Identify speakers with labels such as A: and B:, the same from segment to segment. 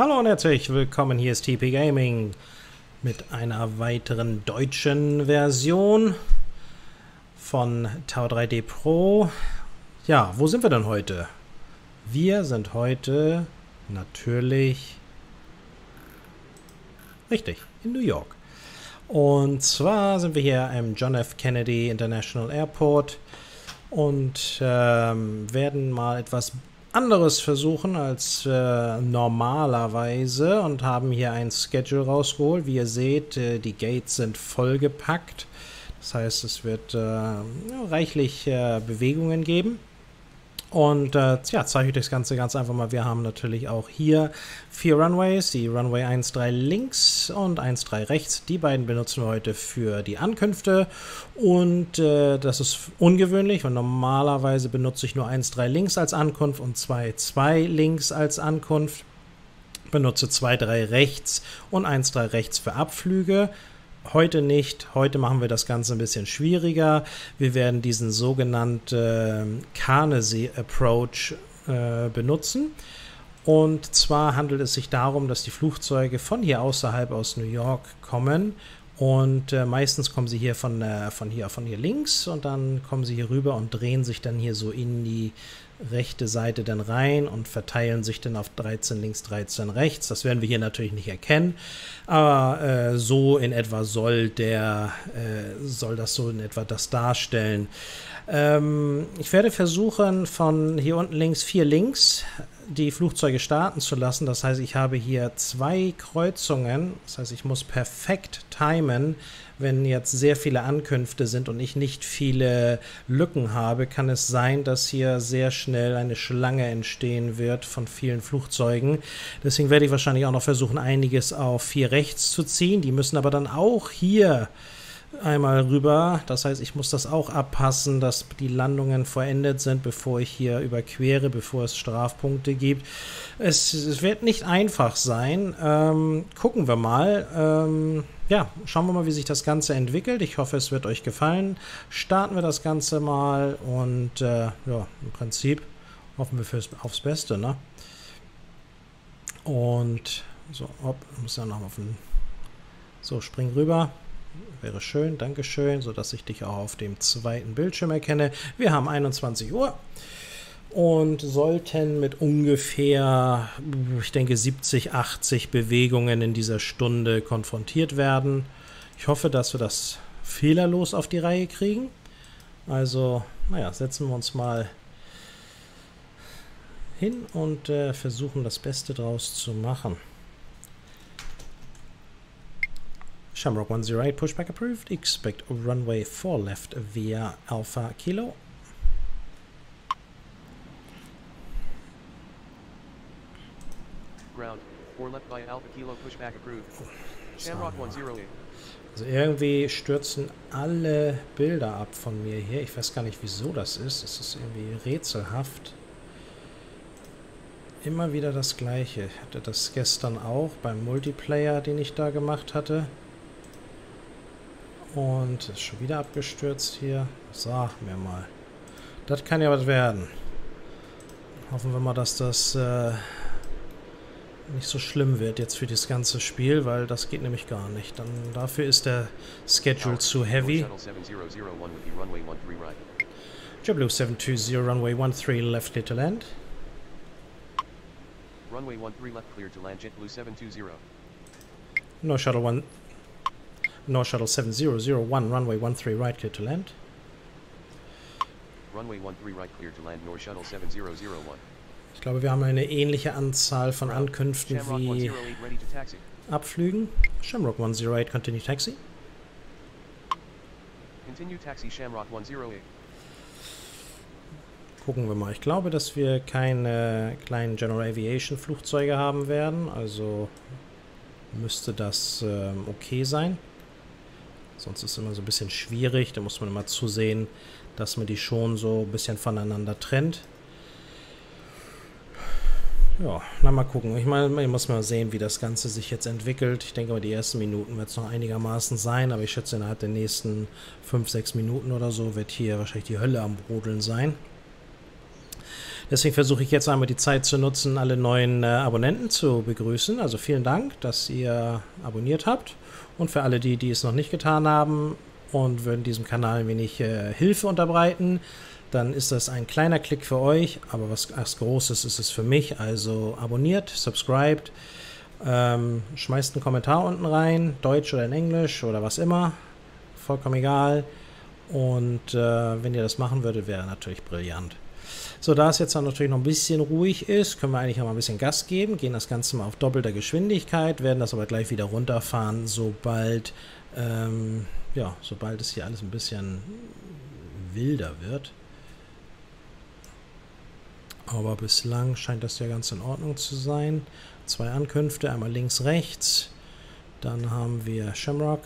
A: Hallo und herzlich willkommen, hier ist TP Gaming mit einer weiteren deutschen Version von Tau 3D Pro. Ja, wo sind wir denn heute? Wir sind heute natürlich richtig in New York. Und zwar sind wir hier am John F. Kennedy International Airport und ähm, werden mal etwas anderes versuchen als äh, normalerweise und haben hier ein Schedule rausgeholt. Wie ihr seht, äh, die Gates sind vollgepackt. Das heißt, es wird äh, reichlich äh, Bewegungen geben. Und äh, ja, zeige ich das Ganze ganz einfach mal. Wir haben natürlich auch hier vier Runways, die Runway 1.3 links und 1.3 rechts. Die beiden benutzen wir heute für die Ankünfte und äh, das ist ungewöhnlich, weil normalerweise benutze ich nur 1.3 links als Ankunft und 2.2 links als Ankunft. Benutze 2.3 rechts und 1.3 rechts für Abflüge. Heute nicht. Heute machen wir das Ganze ein bisschen schwieriger. Wir werden diesen sogenannten äh, Carnesy Approach äh, benutzen. Und zwar handelt es sich darum, dass die Flugzeuge von hier außerhalb aus New York kommen und äh, meistens kommen sie hier von, äh, von hier von hier links und dann kommen sie hier rüber und drehen sich dann hier so in die rechte Seite dann rein und verteilen sich dann auf 13 links, 13 rechts. Das werden wir hier natürlich nicht erkennen, aber äh, so in etwa soll der äh, soll das so in etwa das darstellen. Ähm, ich werde versuchen von hier unten links vier links die Flugzeuge starten zu lassen. Das heißt, ich habe hier zwei Kreuzungen. Das heißt, ich muss perfekt timen. Wenn jetzt sehr viele Ankünfte sind und ich nicht viele Lücken habe, kann es sein, dass hier sehr schnell eine Schlange entstehen wird von vielen Flugzeugen. Deswegen werde ich wahrscheinlich auch noch versuchen, einiges auf vier rechts zu ziehen. Die müssen aber dann auch hier einmal rüber. Das heißt, ich muss das auch abpassen, dass die Landungen vollendet sind, bevor ich hier überquere, bevor es Strafpunkte gibt. Es, es wird nicht einfach sein. Ähm, gucken wir mal. Ähm, ja, schauen wir mal, wie sich das Ganze entwickelt. Ich hoffe, es wird euch gefallen. Starten wir das Ganze mal und äh, ja, im Prinzip hoffen wir fürs, aufs Beste, ne? Und so, hopp, muss ja noch auf den. So, spring rüber. Wäre schön, Dankeschön, sodass ich dich auch auf dem zweiten Bildschirm erkenne. Wir haben 21 Uhr und sollten mit ungefähr, ich denke, 70, 80 Bewegungen in dieser Stunde konfrontiert werden. Ich hoffe, dass wir das fehlerlos auf die Reihe kriegen. Also, naja, setzen wir uns mal hin und äh, versuchen das Beste draus zu machen. Shamrock 108 pushback approved. Expect runway 4 left via Alpha Kilo.
B: Ground 4 left via Alpha Kilo pushback approved. Shamrock 108.
A: Also irgendwie stürzen alle Bilder ab von mir hier. Ich weiß gar nicht, wieso das ist. Es ist irgendwie rätselhaft. Immer wieder das gleiche. Ich hatte das gestern auch beim Multiplayer, den ich da gemacht hatte. Und ist schon wieder abgestürzt hier. Sag mir mal. Das kann ja was werden. Hoffen wir mal, dass das äh, nicht so schlimm wird jetzt für das ganze Spiel, weil das geht nämlich gar nicht. Dann dafür ist der Schedule zu heavy. JetBlue 720 runway 13 left clear to land.
B: Runway 13 left clear to land JetBlue 720.
A: No shuttle 1 North Shuttle 7001, runway 13 right, clear to land.
B: Runway 13 right, clear to land, North Shuttle 7001.
A: Ich glaube, wir haben eine ähnliche Anzahl von Ankünften wie Abflügen. Shamrock 108, continue taxi.
B: Continue taxi Shamrock 108.
A: Gucken wir mal. Ich glaube, dass wir keine kleinen General Aviation Flugzeuge haben werden. Also müsste das ähm, okay sein. Sonst ist es immer so ein bisschen schwierig. Da muss man immer zusehen, dass man die schon so ein bisschen voneinander trennt. Ja, na mal gucken. Ich meine, man muss mal sehen, wie das Ganze sich jetzt entwickelt. Ich denke mal, die ersten Minuten wird es noch einigermaßen sein, aber ich schätze, innerhalb der nächsten 5, 6 Minuten oder so wird hier wahrscheinlich die Hölle am Brodeln sein. Deswegen versuche ich jetzt einmal die Zeit zu nutzen, alle neuen äh, Abonnenten zu begrüßen. Also vielen Dank, dass ihr abonniert habt. Und für alle die, die es noch nicht getan haben und würden diesem Kanal ein wenig äh, Hilfe unterbreiten, dann ist das ein kleiner Klick für euch, aber was, was Großes ist es für mich. Also abonniert, subscribed, ähm, schmeißt einen Kommentar unten rein, Deutsch oder in Englisch oder was immer. Vollkommen egal. Und äh, wenn ihr das machen würdet, wäre natürlich brillant. So, da es jetzt dann natürlich noch ein bisschen ruhig ist, können wir eigentlich noch mal ein bisschen Gas geben, gehen das Ganze mal auf doppelter Geschwindigkeit, werden das aber gleich wieder runterfahren, sobald, ähm, ja, sobald es hier alles ein bisschen wilder wird. Aber bislang scheint das ja ganz in Ordnung zu sein. Zwei Ankünfte, einmal links, rechts. Dann haben wir Shamrock.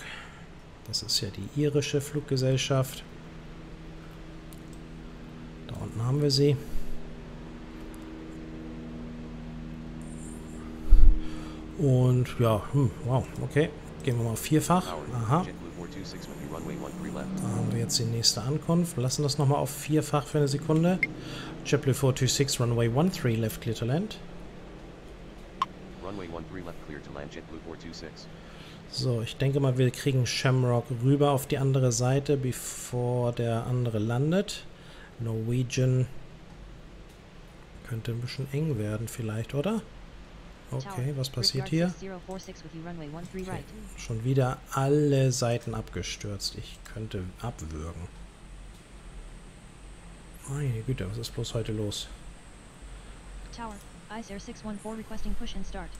A: Das ist ja die irische Fluggesellschaft. Unten haben wir sie. Und ja, hm, wow, okay. Gehen wir mal auf vierfach. Aha. Da haben wir jetzt die nächste Ankunft. Lassen das nochmal auf vierfach für eine Sekunde. JetBlue 426, Runway 13, left clear to land.
B: Runway 13 left clear to land JetBlue 426.
A: So, ich denke mal, wir kriegen Shamrock rüber auf die andere Seite, bevor der andere landet. Norwegian könnte ein bisschen eng werden vielleicht, oder? Okay, was passiert hier? Okay. Schon wieder alle Seiten abgestürzt. Ich könnte abwürgen. Meine Güte, was ist bloß heute los?
C: Tower, Ice Air 614 requesting push and start.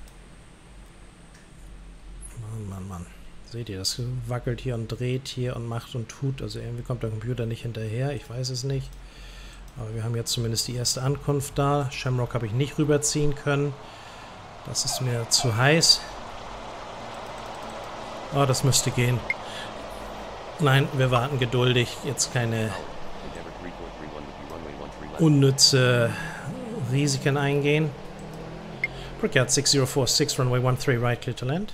A: Mann, Mann, Mann. Seht ihr, das wackelt hier und dreht hier und macht und tut. Also irgendwie kommt der Computer nicht hinterher. Ich weiß es nicht. Aber wir haben jetzt zumindest die erste Ankunft da. Shamrock habe ich nicht rüberziehen können. Das ist mir zu heiß. Oh, das müsste gehen. Nein, wir warten geduldig. Jetzt keine
B: Endeavour 3431 with you runway 13 left.
A: unnütze Risiken eingehen. Brickyard 6046, runway 13, right, clear to land.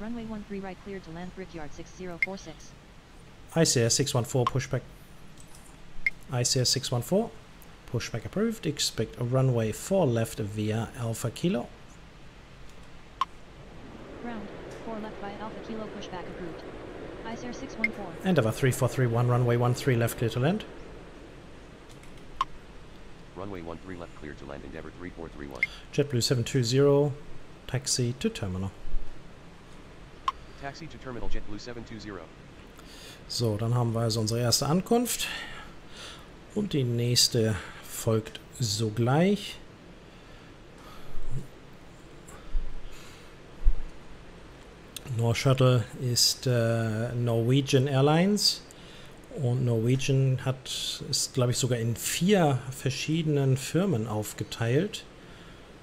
C: Runway 13 right cleared to land Brickyard 6046.
A: ICS 614, pushback. ICS 614, pushback approved. Expect a runway 4 left via Alpha Kilo.
C: Ground, 4 left by Alpha Kilo pushback approved. Ice Air 614.
A: Endeavour 3431, runway 13, left, clear to land.
B: Runway 13 left clear to land Endeavour 3431.
A: JetBlue 720, taxi to terminal.
B: Taxi to terminal JetBlue 720.
A: So, dann haben wir also unsere erste Ankunft. Und die nächste folgt sogleich. North Shuttle ist äh, Norwegian Airlines. Und Norwegian hat, ist, glaube ich, sogar in vier verschiedenen Firmen aufgeteilt.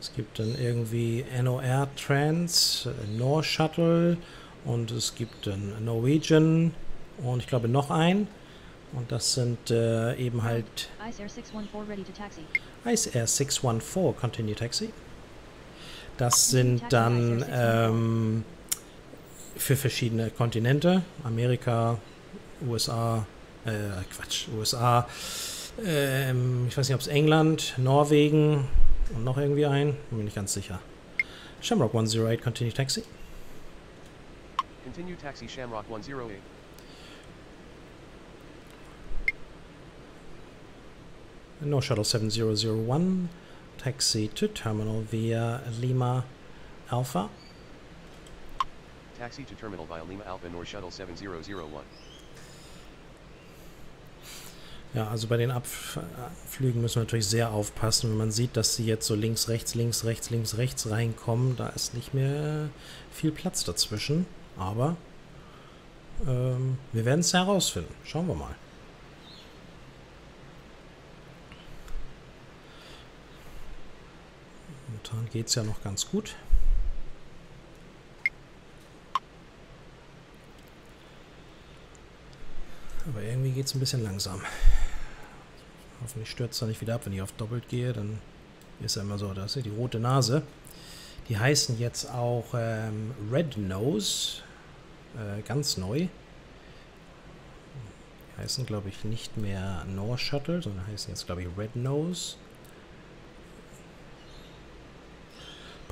A: Es gibt dann irgendwie NOR Trans, äh, North Shuttle und es gibt dann Norwegian und ich glaube noch ein. Und das sind äh, eben halt
C: Ice Air 614 ready to taxi.
A: Ice Air 614 Continue Taxi. Das sind dann ähm, für verschiedene Kontinente. Amerika, USA, äh, Quatsch, USA, ähm, ich weiß nicht, ob es England, Norwegen und noch irgendwie ein, bin mir nicht ganz sicher. Shamrock 108 Continue Taxi.
B: Continue taxi Shamrock 108.
A: No Shuttle 7001 Taxi to Terminal via Lima Alpha.
B: Taxi to terminal via Lima Alpha North Shuttle 7001.
A: Ja, also bei den Abflügen müssen wir natürlich sehr aufpassen. Wenn man sieht, dass sie jetzt so links, rechts, links, rechts, links, rechts reinkommen, da ist nicht mehr viel Platz dazwischen. Aber ähm, wir werden es herausfinden. Schauen wir mal. Momentan geht es ja noch ganz gut. Aber irgendwie geht es ein bisschen langsam. Hoffentlich stürzt er nicht wieder ab, wenn ich auf doppelt gehe, dann ist er immer so, das ist die rote Nase. Die heißen jetzt auch ähm, Red Nose, äh, ganz neu. Die heißen, glaube ich, nicht mehr Nor Shuttle, sondern heißen jetzt, glaube ich, Red Nose.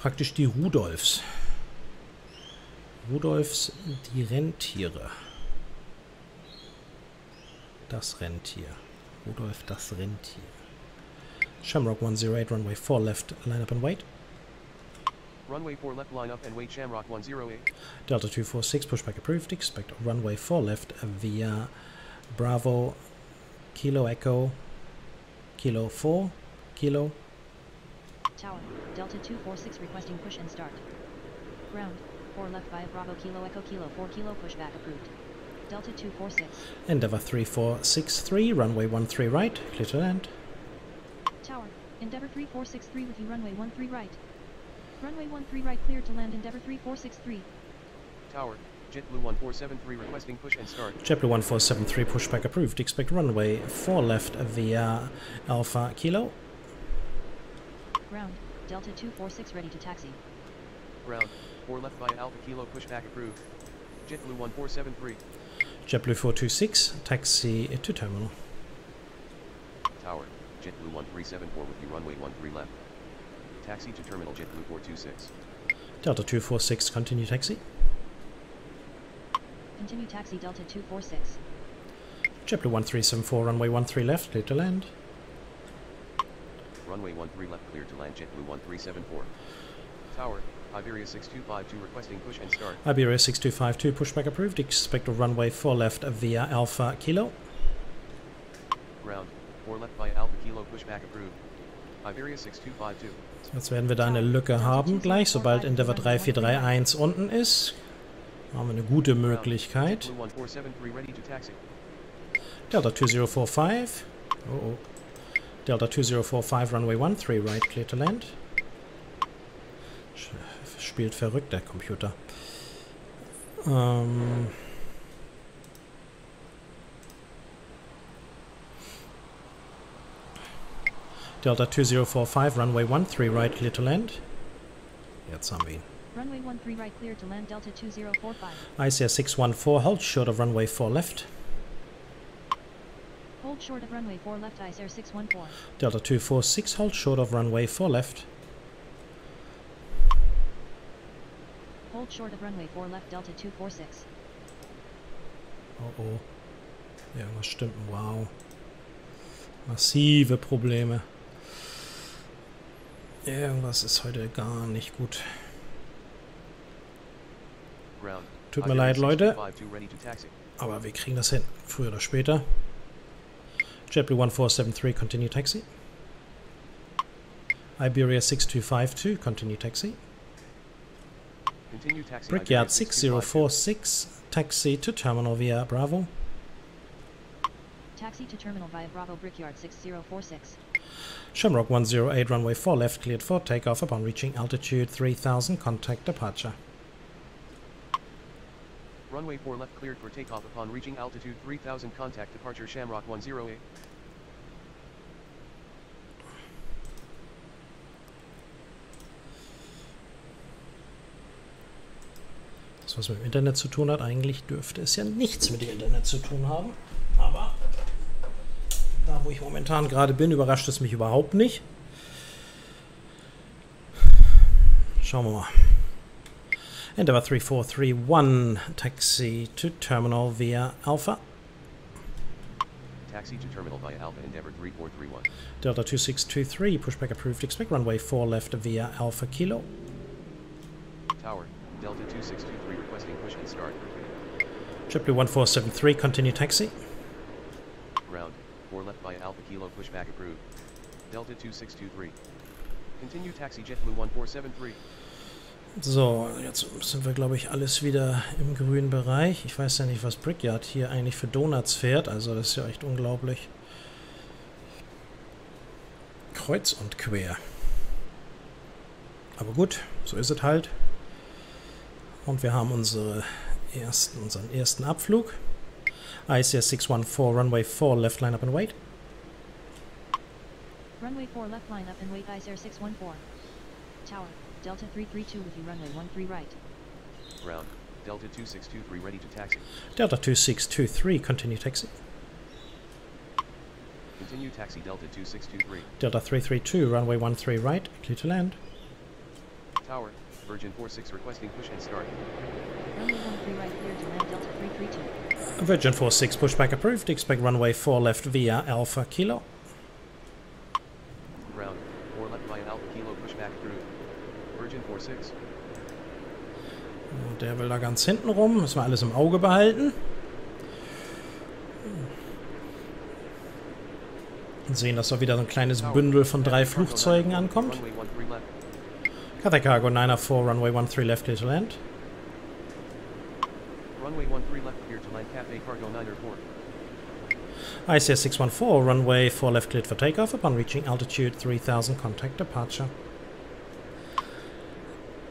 A: Praktisch die Rudolfs. Rudolfs, die Rentiere. Das Rentier. Rudolf, das Rentier. Shamrock 108, runway 4 left, line up and wait.
B: Runway 4 left line up and wait Shamrock 108.
A: Delta 246, pushback approved. Expect runway 4 left via Bravo, Kilo Echo, Kilo 4, Kilo.
C: Tower, Delta 246 requesting push and start. Ground, 4 left via Bravo Kilo Echo Kilo 4 Kilo pushback approved. Delta 246.
A: Endeavour 3463, runway 13 right, clear to land.
C: Tower, Endeavour 3463 with you runway 13 right. Runway 13 right clear to land Endeavour 3463.
B: Tower, JetBlue 1473 requesting push and start.
A: JetBlue 1473, pushback approved. Expect runway 4 left via Alpha Kilo.
C: Ground, Delta 246 ready to taxi.
B: Ground, 4 left via Alpha Kilo pushback approved. JetBlue 1473.
A: JetBlue 426, taxi to terminal.
B: Tower, JetBlue 1374 with you runway 13 left. Taxi to terminal JetBlue 426.
A: Delta 246, continue taxi.
C: Continue taxi Delta 246.
A: JetBlue 1374, runway 13 left, clear to land.
B: Runway 13 left clear to land JetBlue 1374. Tower, Iberia 6252 requesting push and start.
A: Iberia 6252, pushback approved. Expect a runway 4 left via Alpha Kilo.
B: Ground, 4 left via Alpha Kilo pushback approved. Iberia 6252.
A: Jetzt werden wir da eine Lücke haben gleich, sobald Endeavour 3431 unten ist. Haben wir eine gute Möglichkeit.
B: JetBlue 1473 ready to taxi.
A: Delta 2045. Oh, oh. Delta 2045, runway 13 right, clear to land. Spielt verrückt, der Computer. Ähm. Delta 2045, runway 13 right, clear to land. Jetzt haben wir ihn.
C: Runway 13 right clear to land Delta 2045.
A: ICS 614, hold short of runway 4 left.
C: Hold short of runway 4 left ICE Air 614.
A: Delta 246, hold short of runway 4 left.
C: Hold short of runway 4 left Delta 246.
A: Oh oh. Irgendwas stimmt. Wow. Massive Probleme. Irgendwas ist heute gar nicht gut. Tut mir leid, Leute.
B: 6252 ready to taxi.
A: Aber wir kriegen das hin. Früher oder später. JetBlue 1473, continue taxi. Iberia 6252, continue taxi.
B: Continue taxi.
A: Brickyard 6046, taxi to terminal via Bravo.
C: Taxi to terminal via Bravo Brickyard 6046.
A: Shamrock 108, runway 4 left, cleared for takeoff upon reaching altitude 3000, contact departure.
B: Runway 4 left cleared for takeoff upon reaching altitude 3000 contact departure Shamrock 108.
A: Das, was mit dem Internet zu tun hat, eigentlich dürfte es ja nichts mit dem Internet zu tun haben. Aber da, wo ich momentan gerade bin, überrascht es mich überhaupt nicht. Schauen wir mal. Endeavour 3431, taxi to terminal via Alpha.
B: Taxi to terminal via Alpha Endeavour 3431.
A: Delta 2623, pushback approved. Expect runway 4 left via Alpha Kilo.
B: Tower, Delta 2623 requesting push and start.
A: JetBlue 1473, continue taxi.
B: Ground, 4 left via Alpha Kilo pushback approved. Delta 2623. Continue taxi JetBlue 1473.
A: So, jetzt sind wir, glaube ich, alles wieder im grünen Bereich. Ich weiß ja nicht, was Brickyard hier eigentlich für Donuts fährt. Also, das ist ja echt unglaublich. Kreuz und quer. Aber gut, so ist es halt. Und wir haben unsere ersten, unseren ersten Abflug. ICS 614, Runway 4, left line up and wait.
C: Runway 4 left line up and wait ICE Air 614. Tower, Delta 332 with you runway 13 right.
B: Ground, Delta 2623 ready to taxi.
A: Delta 2623, continue taxi.
B: Continue taxi Delta 2623.
A: Delta 332, runway 13 right, clear to land.
B: Tower, Virgin 46 requesting push and start.
C: Runway 13 right clear to land Delta 332.
A: Virgin 46 pushback approved, expect runway 4 left via Alpha Kilo. Der will da ganz hinten rum, müssen wir alles im Auge behalten. Und sehen, dass da wieder so ein kleines Bündel von drei Flugzeugen
B: 94,
A: ankommt.
B: Runway 13 left.
A: Cathay Cargo 904, runway 13 left, clear to land.
B: Runway 13 left clear to land Cathay Cargo 904.
A: ICS 614, runway 4 left cleared for takeoff upon reaching altitude 3000, contact departure.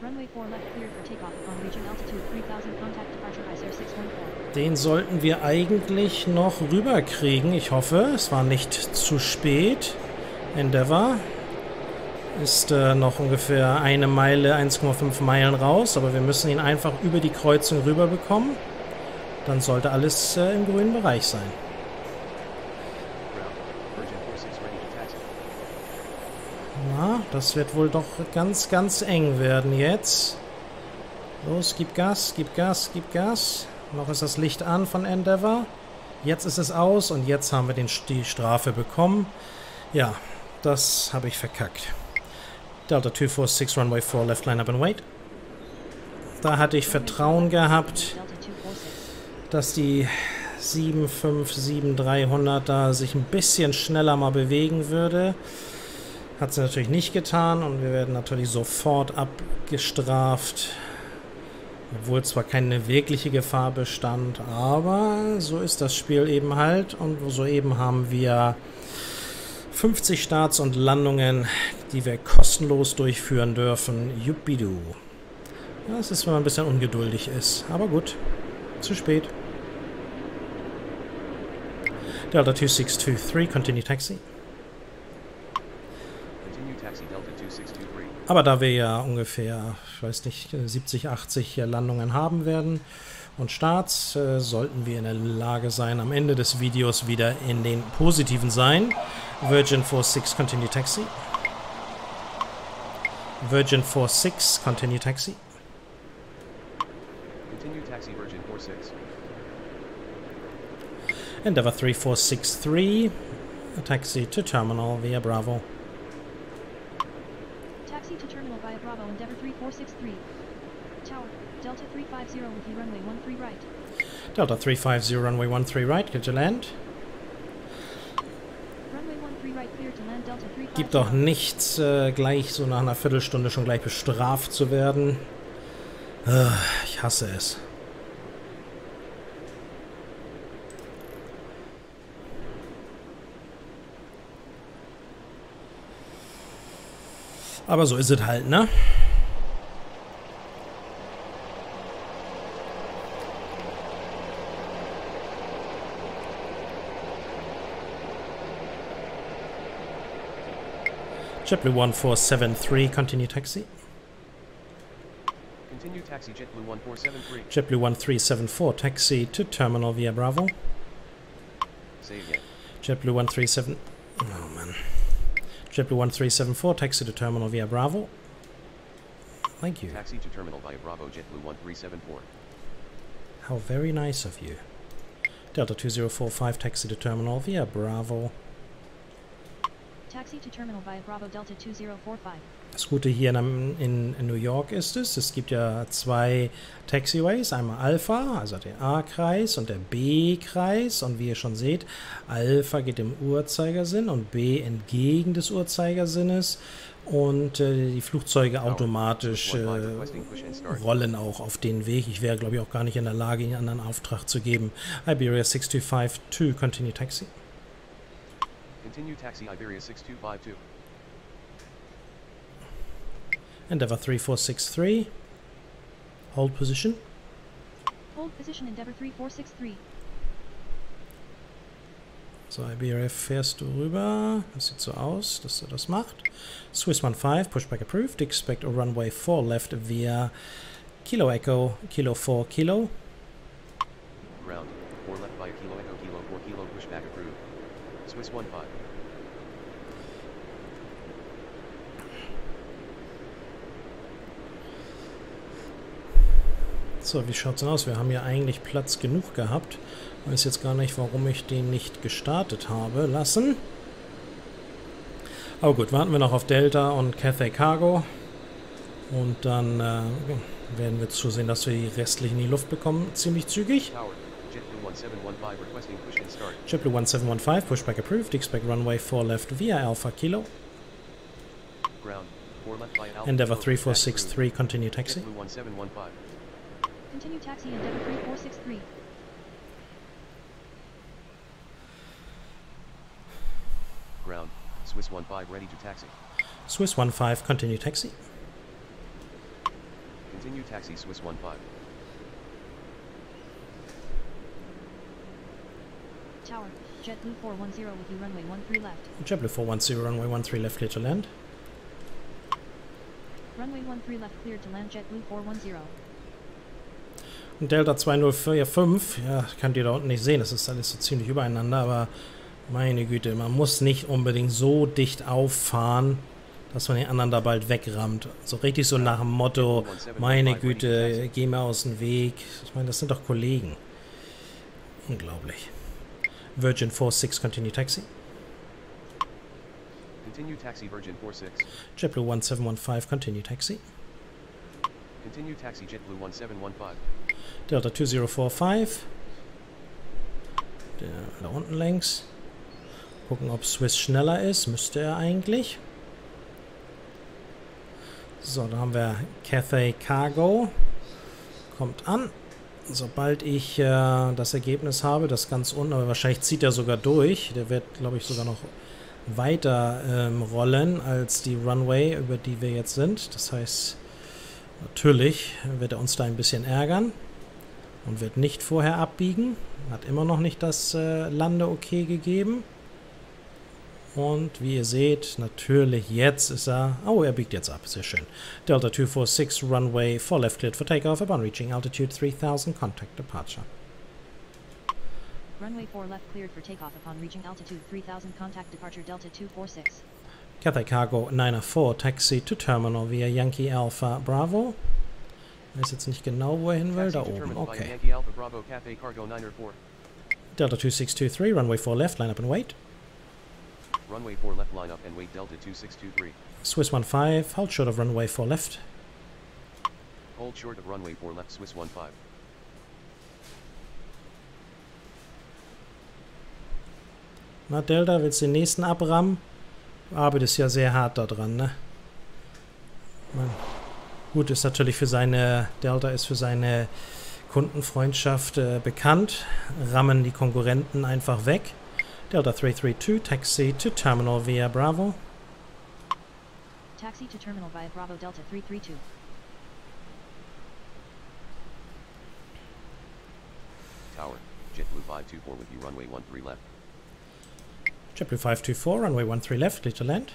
C: Runway 4 left cleared for takeoff upon reaching altitude 3000 contact departure ICR 614.
A: Den sollten wir eigentlich noch rüberkriegen. Ich hoffe, es war nicht zu spät. Endeavour ist äh, noch ungefähr eine Meile, 1,5 Meilen raus, aber wir müssen ihn einfach über die Kreuzung rüberbekommen. Dann sollte alles äh, im grünen Bereich sein.
B: Ground, Virgin 46 ready to taxi.
A: Na, das wird wohl doch ganz, ganz eng werden jetzt. Los, gib Gas, gib Gas, gib Gas. Noch ist das Licht an von Endeavour. Jetzt ist es aus und jetzt haben wir den, die Strafe bekommen. Ja, das habe ich verkackt. Delta 246, Runway 4, Left Line Up and Wait. Da hatte ich Vertrauen gehabt,
C: Delta 246.
A: dass die 757-300 da sich ein bisschen schneller mal bewegen würde. Hat sie natürlich nicht getan und wir werden natürlich sofort abgestraft. Obwohl zwar keine wirkliche Gefahr bestand, aber so ist das Spiel eben halt. Und soeben haben wir 50 Starts und Landungen, die wir kostenlos durchführen dürfen. Juppidu. Das ist, wenn man ein bisschen ungeduldig ist. Aber gut, zu spät. Delta 2623, continue taxi.
B: Continue taxi Delta 2623.
A: Aber da wir ja ungefähr, ich weiß nicht, 70, 80 Landungen haben werden und Starts, äh, sollten wir in der Lage sein, am Ende des Videos wieder in den positiven sein. Virgin 46, continue taxi. Virgin 46, continue taxi.
B: Continue taxi Virgin 46.
A: Endeavour 3463, taxi to terminal via Bravo.
C: Taxi to terminal via Bravo Endeavour 3463. Tower, Delta 350 with you runway 13 right.
A: Delta 350, runway 13 right, get to land.
C: Runway 13 right clear to land Delta 350.
A: Gibt doch nichts, äh, gleich so nach einer Viertelstunde schon gleich bestraft zu werden. Äh, ich hasse es. Aber so ist es halt, ne? JetBlue 1473, continue taxi.
B: Continue taxi JetBlue 1473.
A: JetBlue 1374, taxi to terminal via Bravo.
B: Say again.
A: JetBlue 137. Oh man. JetBlue 1374, taxi to terminal via Bravo. Thank you.
B: Taxi to terminal via Bravo JetBlue 1374.
A: How very nice of you. Delta 2045, taxi to terminal via Bravo.
C: Taxi to terminal via Bravo Delta 2045.
A: Das Gute hier in, in, in New York ist es, es gibt ja zwei Taxiways, einmal Alpha, also der A-Kreis und der B-Kreis und wie ihr schon seht, Alpha geht im Uhrzeigersinn und B entgegen des Uhrzeigersinnes und äh, die Flugzeuge automatisch äh, rollen auch auf den Weg. Ich wäre glaube ich auch gar nicht in der Lage, ihnen einen anderen Auftrag zu geben. Iberia 6252, continue taxi.
B: Continue taxi Iberia 6252.
A: Endeavour 3463, hold position.
C: Hold position Endeavour 3463.
A: So, Iberia fährst du rüber. Das sieht so aus, dass er das macht. Swiss 15, pushback approved. Expect a runway 4 left via Kilo Echo, Kilo 4 Kilo.
B: Ground, 4 left via Kilo Echo Kilo 4 Kilo pushback approved. Swiss 15.
A: So, wie schaut's denn aus? Wir haben ja eigentlich Platz genug gehabt. Weiß jetzt gar nicht, warum ich den nicht gestartet habe lassen. Aber gut, warten wir noch auf Delta und Cathay Cargo. Und dann äh, werden wir zusehen, dass wir die restlichen in die Luft bekommen, ziemlich zügig.
B: JetBlue 1715 requesting push and start.
A: JetBlue 1715, pushback approved, expect runway 4 left via Alpha Kilo.
B: Ground, 4 left by Alpha
A: Endeavour
B: Kilo, pushback
A: 3463, continue taxi.
B: JetBlue 1715.
C: Continue taxi Endeavour 3463.
B: Ground, Swiss 15 ready to taxi.
A: Swiss 15, continue taxi.
B: Continue taxi Swiss 15.
C: Tower, JetBlue 410 with you runway 13 left.
A: JetBlue 410, runway 13 left, clear to land.
C: Runway 13 left cleared to land JetBlue 410.
A: Und Delta 2045, ja, könnt ihr da unten nicht sehen, das ist alles so ziemlich übereinander, aber meine Güte, man muss nicht unbedingt so dicht auffahren, dass man den anderen da bald wegrammt. So richtig so nach dem Motto, meine Güte, geh mir aus dem Weg. Ich meine, das sind doch Kollegen. Unglaublich. Virgin 46, continue taxi.
B: Continue taxi Virgin 46.
A: JetBlue 1715, continue taxi.
B: Continue taxi JetBlue 1715.
A: Delta 2045. Der da unten längs. Gucken, ob Swiss schneller ist. Müsste er eigentlich. So, da haben wir Cathay Cargo. Kommt an. Sobald ich äh, das Ergebnis habe, das ganz unten, aber wahrscheinlich zieht er sogar durch. Der wird, glaube ich, sogar noch weiter ähm, rollen als die Runway, über die wir jetzt sind. Das heißt, natürlich wird er uns da ein bisschen ärgern und wird nicht vorher abbiegen. Hat immer noch nicht das äh, Lande-Okay gegeben. Und wie ihr seht, natürlich jetzt ist er... Oh, er biegt jetzt ab. Sehr schön. Delta 246, Runway 4 left cleared for takeoff upon reaching altitude 3000, contact departure.
C: Runway 4 left cleared for takeoff upon reaching altitude 3000 contact departure Delta 246.
A: Cathay Cargo 904, taxi to terminal via Yankee Alpha Bravo. Weiß jetzt nicht genau, wo er hin will. Da oben, okay.
B: 904.
A: Delta 2623, runway 4 left, line up and wait.
B: Runway 4 left line up and wait Delta 2623.
A: Swiss 15, hold short of runway 4 left.
B: Hold short of runway 4 left Swiss 15.
A: Na, Delta, willst du den nächsten abrammen? Arbeitest ja sehr hart da dran, ne? Man, gut, ist natürlich für seine, Delta ist für seine Kundenfreundschaft äh, bekannt. Rammen die Konkurrenten einfach weg. Delta 332, Taxi to Terminal via Bravo.
C: Taxi to terminal via Bravo Delta 332.
B: Tower, JetBlue 524 with you runway 13 left.
A: JetBlue 524, Runway 13 left, clear to land.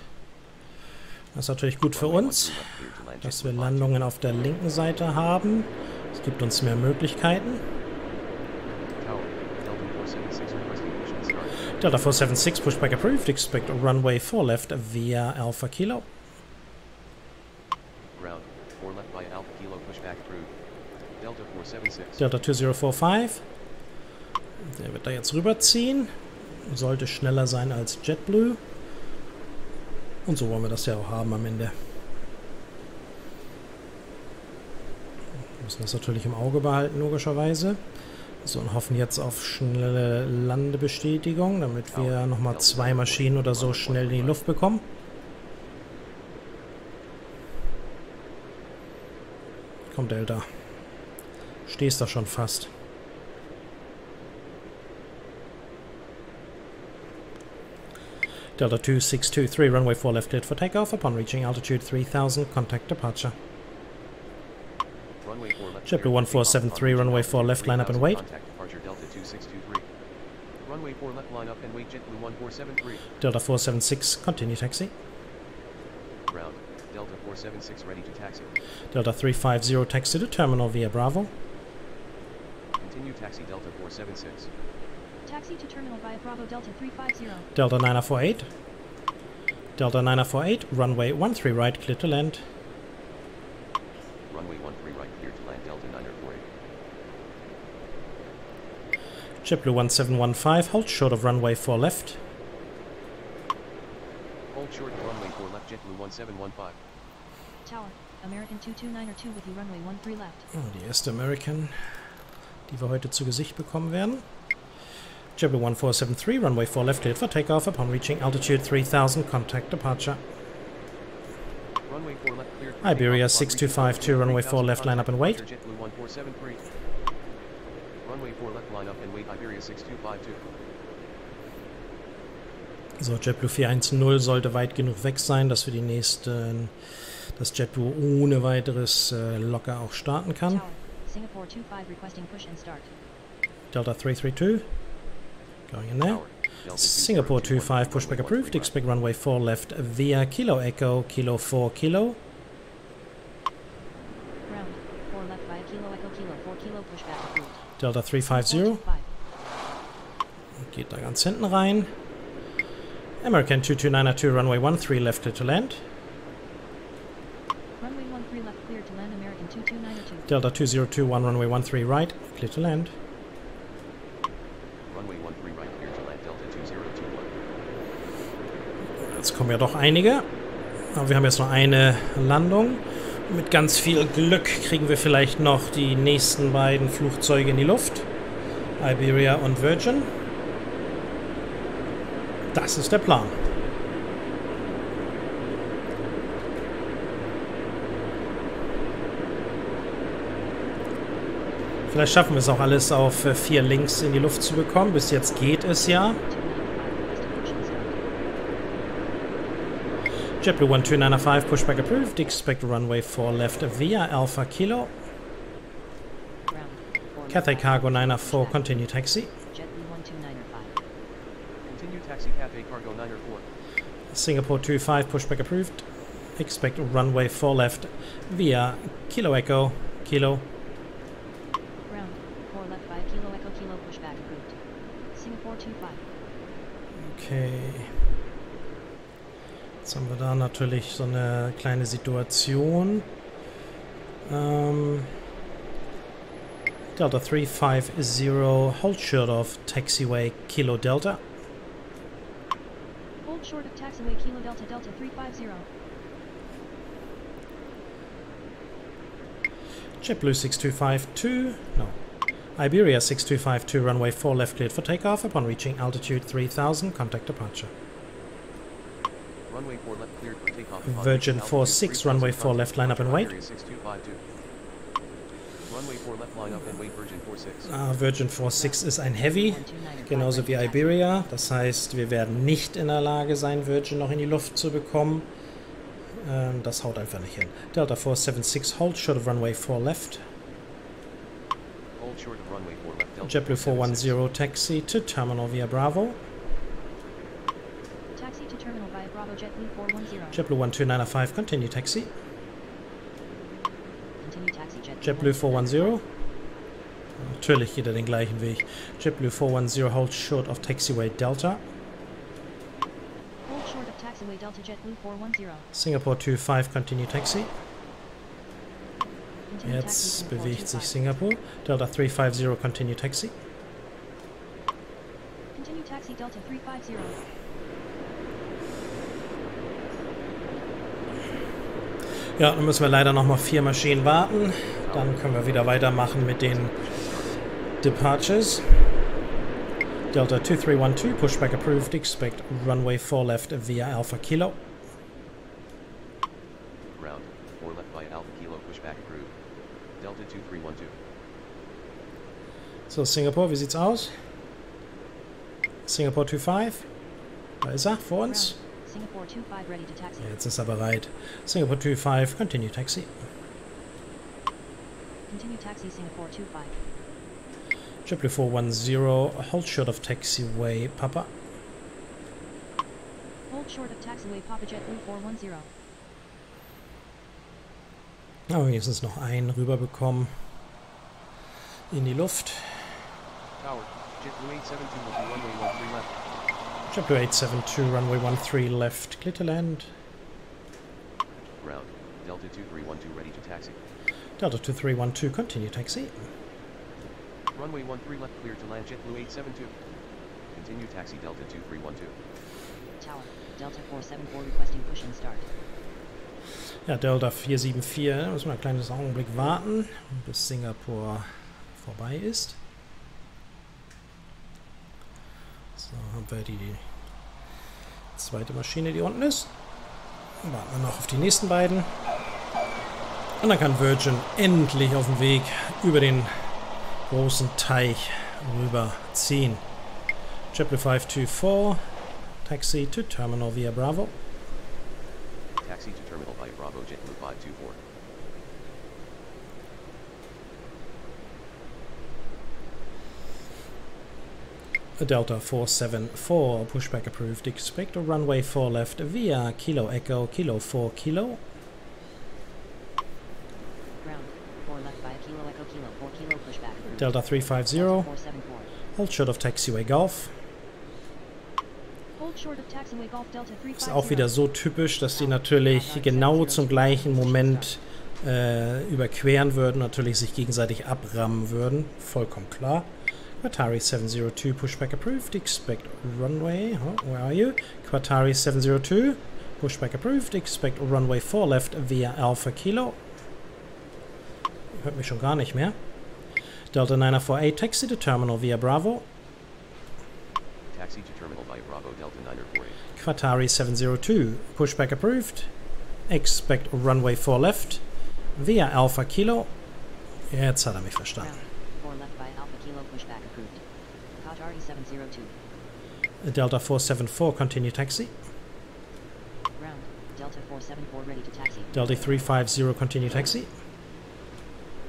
A: Das ist natürlich gut für uns,
B: 13 left, clear to land,
A: dass wir Landungen auf der linken Seite haben. Es gibt uns mehr Möglichkeiten.
B: 524. Tower, Delta 476 requesting push and start.
A: Delta 476, pushback approved. Expect runway 4 left via Alpha Kilo.
B: Ground, 4 left by Alpha Kilo pushback approved. Delta 476.
A: Delta 2045. Der wird da jetzt rüberziehen. Sollte schneller sein als JetBlue. Und so wollen wir das ja auch haben am Ende. Wir müssen das natürlich im Auge behalten, logischerweise. So, und hoffen jetzt auf schnelle Landebestätigung, damit wir nochmal zwei Maschinen oder so schnell in die Luft bekommen. Komm, Delta. Stehst da schon fast. Delta 2623, runway 4 left cleared for takeoff. Upon reaching altitude 3000, contact departure.
B: Runway 4 left.
A: JetBlue
B: clear for takeoff
A: 1473, runway 4 left, line up and wait.
B: Contact departure Delta 2623. Runway 4 left line up and wait JetBlue 1473.
A: Delta 476, continue taxi.
B: Ground, Delta 476 ready to taxi.
A: Delta 350, taxi to terminal via Bravo.
B: Continue taxi Delta 476.
C: Taxi to terminal via Bravo Delta 350.
A: Delta 9048. Delta 9048, runway 13 right, clear to land.
B: runway 13 right, clear to land Delta 948.
A: JetBlue 1715, hold short of runway 4 left.
B: Hold short of runway 4 left, JetBlue 1715.
C: Tower, American 229er 2 with you runway 13 left.
A: Oh, Die erste American, die wir heute zu Gesicht bekommen werden. JetBlue 1473, runway 4 left, cleared for takeoff upon reaching altitude 3000, contact departure.
B: Runway 4 left, clear. for
A: Iberia
B: takeoff upon reaching
A: 6252,
B: altitude
A: runway 4 left,
B: 3000,
A: line up and wait.
B: contact JetBlue 1473. Runway 4 left, line up and wait, Iberia 6252.
A: So, JetBlue 410 sollte weit genug weg sein, dass wir die nächsten, dass JetBlue ohne weiteres äh, locker auch starten kann.
C: Tower, Singapore 25 requesting push and start.
A: Delta 332, going in there. Singapore 25,
B: 202,
A: pushback approved. Expect runway 4 left via Kilo Echo, Kilo 4 Kilo.
C: Ground, 4 left via Kilo Echo Kilo 4 Kilo pushback approved.
A: Delta 350,
C: 425.
A: geht da ganz hinten rein. American 22902, runway 13 left clear to land.
C: Runway 13 left clear to land American 229er 2.
A: Delta 2021, runway 13 right, clear to land. Kommen ja doch einige. Aber wir haben jetzt noch eine Landung. Mit ganz viel Glück kriegen wir vielleicht noch die nächsten beiden Flugzeuge in die Luft. Iberia und Virgin. Das ist der Plan. Vielleicht schaffen wir es auch alles auf äh, vier Links in die Luft zu bekommen. Bis jetzt geht es ja. JetBlue 1295, pushback approved. Expect runway 4 left via Alpha Kilo.
C: Ground, 4 left
A: Cathay Cargo
C: Kilo
A: 904, continue taxi.
C: JetBlue 129er 5.
B: Continue taxi Cathay Cargo 904.
A: Singapore 25, pushback approved. Expect runway 4 left via Kilo Echo, Kilo.
C: Ground, 4 left via Kilo Echo Kilo pushback approved. Singapore 25.
A: Okay. Jetzt haben wir da natürlich so eine kleine Situation. Ähm, Delta 350, hold short of taxiway Kilo Delta.
C: Hold short of taxiway Kilo Delta Delta 350.
A: JetBlue 6252, no. Iberia 6252, runway 4 left cleared for takeoff. Upon reaching altitude 3000, contact departure.
B: Runway 4 left cleared for takeoff.
A: Virgin
B: reaching
A: 46, runway four left, line up and wait.
B: Runway 4 left line up and wait Virgin 46.
A: Ah, Virgin 46 ist ein Heavy,
C: 129er
A: genauso wie
C: ready to taxi.
A: Iberia. Das heißt, wir werden nicht in der Lage sein, Virgin noch in die Luft zu bekommen. Ähm, das haut einfach nicht hin. Delta 476, hold short of runway 4 left.
B: Short of runway 4 left Delta
A: JetBlue
B: 476.
A: 410, taxi to terminal via Bravo.
C: Taxi to terminal via Bravo JetBlue 410.
A: JetBlue 12905, continue taxi.
C: Continue taxi JetBlue.
A: JetBlue 410. Natürlich geht er den gleichen Weg. JetBlue 410 hold short of taxiway Delta.
C: Hold short of taxiway Delta JetBlue 410.
A: Singapore 25 continue taxi.
C: Continue taxi
A: Jetzt bewegt sich
C: 25.
A: Singapore. Delta 350 continue taxi.
C: Continue taxi Delta 350.
A: Ja, dann müssen wir leider noch mal vier Maschinen warten. Dann können wir wieder weitermachen mit den Departures. Delta 2312, pushback approved. Expect runway 4 left via Alpha Kilo.
B: Ground 4 left by Alpha Kilo pushback approved. Delta 2312.
A: So, Singapore, wie sieht's aus? Singapore 25. Da ist er, vor uns.
C: Ground. Singapore 25 ready to taxi.
A: Ja, Jetzt ist er bereit. Singapore 25, continue taxi.
C: Continue taxi Singapore 25.
A: JetBlue 410, hold short of taxiway Papa.
C: Hold short of taxiway Papa JetBlue 410.
A: Aber wenigstens noch einen rüberbekommen. In die Luft.
B: Tower, JetBlue 872 will be runway 13 left.
A: JetBlue 872, runway 13 left, clear to land.
B: Ground, Delta 2312 ready to taxi.
A: Delta 2312, continue taxi.
B: Runway 13 left clear to land JetBlue 872. Continue taxi Delta 2312.
C: Tower, Delta 474 requesting push and start.
A: Ja, Delta 474, da müssen wir ein kleines Augenblick warten, bis Singapur vorbei ist. Haben wir die zweite Maschine, die unten ist. Warten wir noch auf die nächsten beiden. Und dann kann Virgin endlich auf dem Weg über den großen Teich rüberziehen. JetBlue 524, Taxi to Terminal via Bravo.
B: Taxi to terminal by Bravo JetBlue 524.
A: Delta 474, pushback approved. Expect a runway 4 left via Kilo Echo, Kilo 4 Kilo.
C: Ground, 4 left by Kilo Echo Kilo 4 Kilo pushback approved.
A: Delta 350,
C: 474.
A: hold short of taxiway Golf.
C: Hold short of taxiway Golf Delta 350.
A: Ist auch wieder so typisch, dass die natürlich genau zum gleichen Moment äh, überqueren würden, natürlich sich gegenseitig abrammen würden. Vollkommen klar. Qatari 702, pushback approved. Expect runway. Huh, where are you? Qatari 702, pushback approved. Expect runway 4 left via Alpha Kilo. Hört mich schon gar nicht mehr. Delta 948, taxi to terminal via Bravo.
B: Taxi to terminal by Bravo Delta 948.
A: Qatari 702, pushback approved. Expect runway 4 left via Alpha Kilo. Jetzt hat er mich verstanden.
C: Ground, 4 left by Alpha Kilo pushback approved. Qatari 702.
A: Delta 474, continue taxi.
C: Ground, Delta 474 ready to taxi.
A: Delta 350, continue taxi.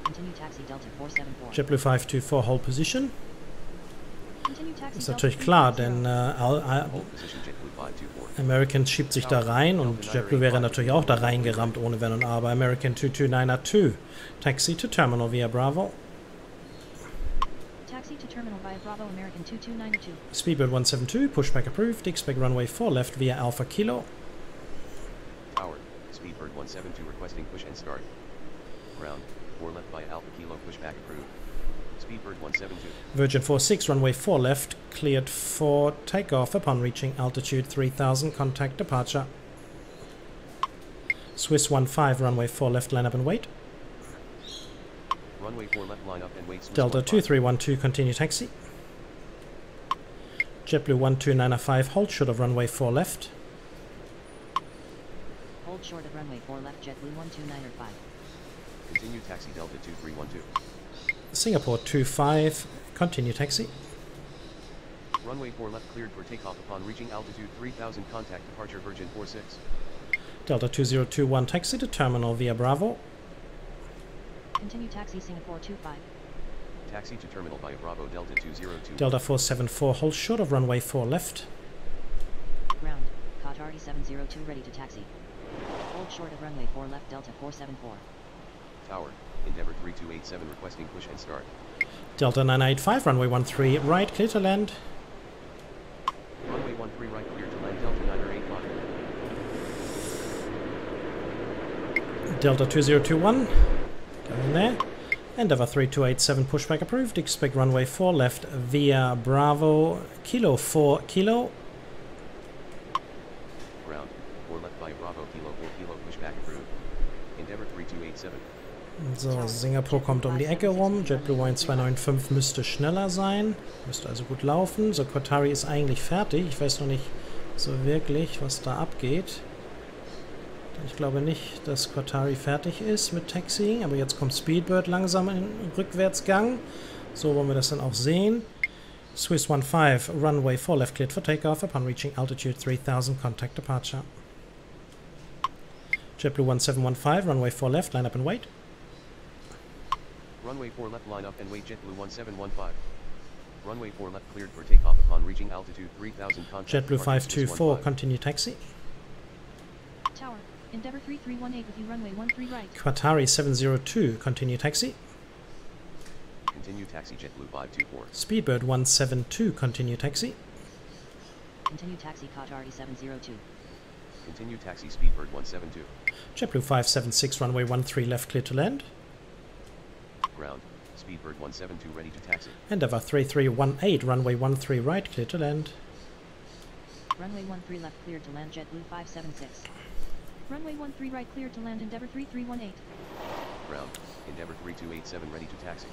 C: Continue taxi Delta 474.
A: JetBlue 524, hold position. Ist natürlich klar,
C: 350.
A: denn äh, Al- Al-
B: Hold position JetBlue 524.
A: American schiebt sich da rein und JetBlue wäre natürlich auch da reingerammt ohne Wenn und Aber. American 22902, taxi to terminal via Bravo.
C: Taxi to terminal via Bravo American 2292.
A: Speedbird 172, pushback approved. Expect runway 4 left via Alpha Kilo.
B: Tower, Speedbird 172 requesting push and start. Ground, 4 left by Alpha Kilo pushback approved. Speedbird 172.
A: Virgin 46, runway 4 left, cleared for takeoff upon reaching altitude 3000, contact departure. Swiss 15, runway 4 left, line up and wait.
B: Runway 4 left line up and wait
A: Delta 2312, continue taxi. JetBlue 1295, hold short of runway 4 left.
C: Hold short of runway 4 left JetBlue 1295.
B: Continue taxi Delta 2312.
A: Singapore 25, continue taxi.
B: Runway 4 left cleared for takeoff upon reaching altitude 3000 contact departure Virgin 46.
A: Delta 2021, taxi to terminal via Bravo.
C: Continue taxi Singapore 25.
B: Taxi to terminal by Bravo Delta 202.
A: Delta 474, hold short of runway 4 left.
C: Ground, Qatari 702 ready to taxi. Hold short of runway 4 left Delta 474.
B: Tower, Endeavour 3287 requesting push and start.
A: Delta 985, runway 13 right, clear to land.
B: Runway 13 right clear to land Delta 985.
A: Delta 2021, going there. Endeavour 3287, pushback approved. Expect runway 4 left via Bravo, Kilo 4 Kilo.
B: Ground, 4 left by Bravo Kilo 4 Kilo pushback approved. Endeavour 3287.
A: So, Singapur kommt um die Ecke rum. JetBlue 1295 müsste schneller sein. Müsste also gut laufen. So, Qatari ist eigentlich fertig. Ich weiß noch nicht so wirklich, was da abgeht. Ich glaube nicht, dass Qatari fertig ist mit Taxiing, aber jetzt kommt Speedbird langsam in Rückwärtsgang. So wollen wir das dann auch sehen. Swiss 15, runway 4 left cleared for takeoff upon reaching altitude 3000, contact departure. JetBlue 1715, runway 4 left, line up and wait.
B: Runway 4 left line up and wait JetBlue 1715. Runway 4 left cleared for takeoff upon reaching altitude 3000 contact
A: JetBlue
B: departure Swiss
A: 524,
B: 15.
A: continue taxi.
C: Tower, Endeavour 3318 with you runway 13 right.
A: Qatari 702, continue taxi.
B: Continue taxi JetBlue 524.
A: Speedbird 172, continue taxi.
C: Continue taxi Qatari 702.
B: Continue taxi Speedbird 172.
A: JetBlue 576, runway 13 left, clear to land.
B: Ground, Speedbird 172 ready to taxi.
A: Endeavour 3318, runway 13 right, clear to land.
C: Runway 13 left cleared to land JetBlue 576. Runway 13 right cleared to land Endeavour 3318.
B: Ground, Endeavor 3287 ready to taxi.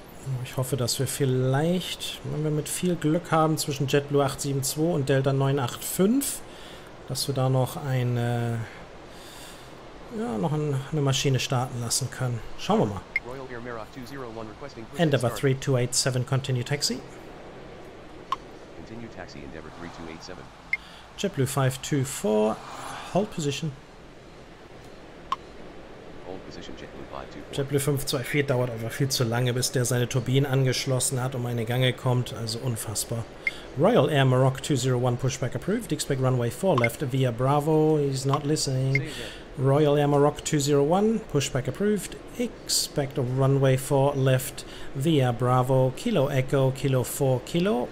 A: Ich hoffe, dass wir vielleicht, wenn wir mit viel Glück haben, zwischen JetBlue 872 und Delta 985, dass wir da noch eine, ja, noch ein, eine Maschine starten lassen können. Schauen wir mal.
B: Royal Air Maroc 201 requesting push and
A: Endeavour
B: start.
A: 3287, continue taxi.
B: Continue taxi Endeavor 3287.
A: JetBlue 524, hold position.
B: JetBlue 524.
A: JetBlue 524 dauert einfach viel zu lange, bis der seine Turbinen angeschlossen hat und mal in die Gange kommt. Also unfassbar. Royal Air Maroc 201 pushback approved. Expect runway 4 left via Bravo. He's not listening. Royal Air Maroc 201 pushback approved. Expect runway 4 left via Bravo. Kilo Echo, Kilo 4 Kilo.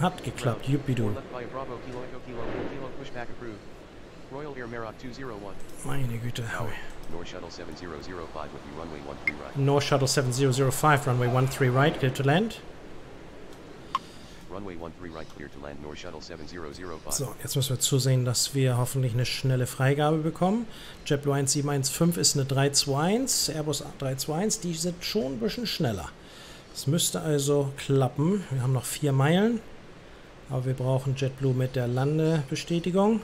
A: Hat geklappt.
B: Via Bravo Kilo Echo Kilo 4 Kilo pushback approved. Royal Air Maroc 201.
A: Meine Güte.
B: Tower. North Shuttle 7005 with you runway 13 right.
A: North Shuttle 7005, runway 13 right, clear to land.
B: Runway 13 right clear to land North Shuttle 7005.
A: So, jetzt müssen wir zusehen, dass wir hoffentlich eine schnelle Freigabe bekommen. JetBlue 1715 ist eine 321, Airbus 321, die sind schon ein bisschen schneller. Es müsste also klappen. Wir haben noch vier Meilen, aber wir brauchen JetBlue mit der Landebestätigung.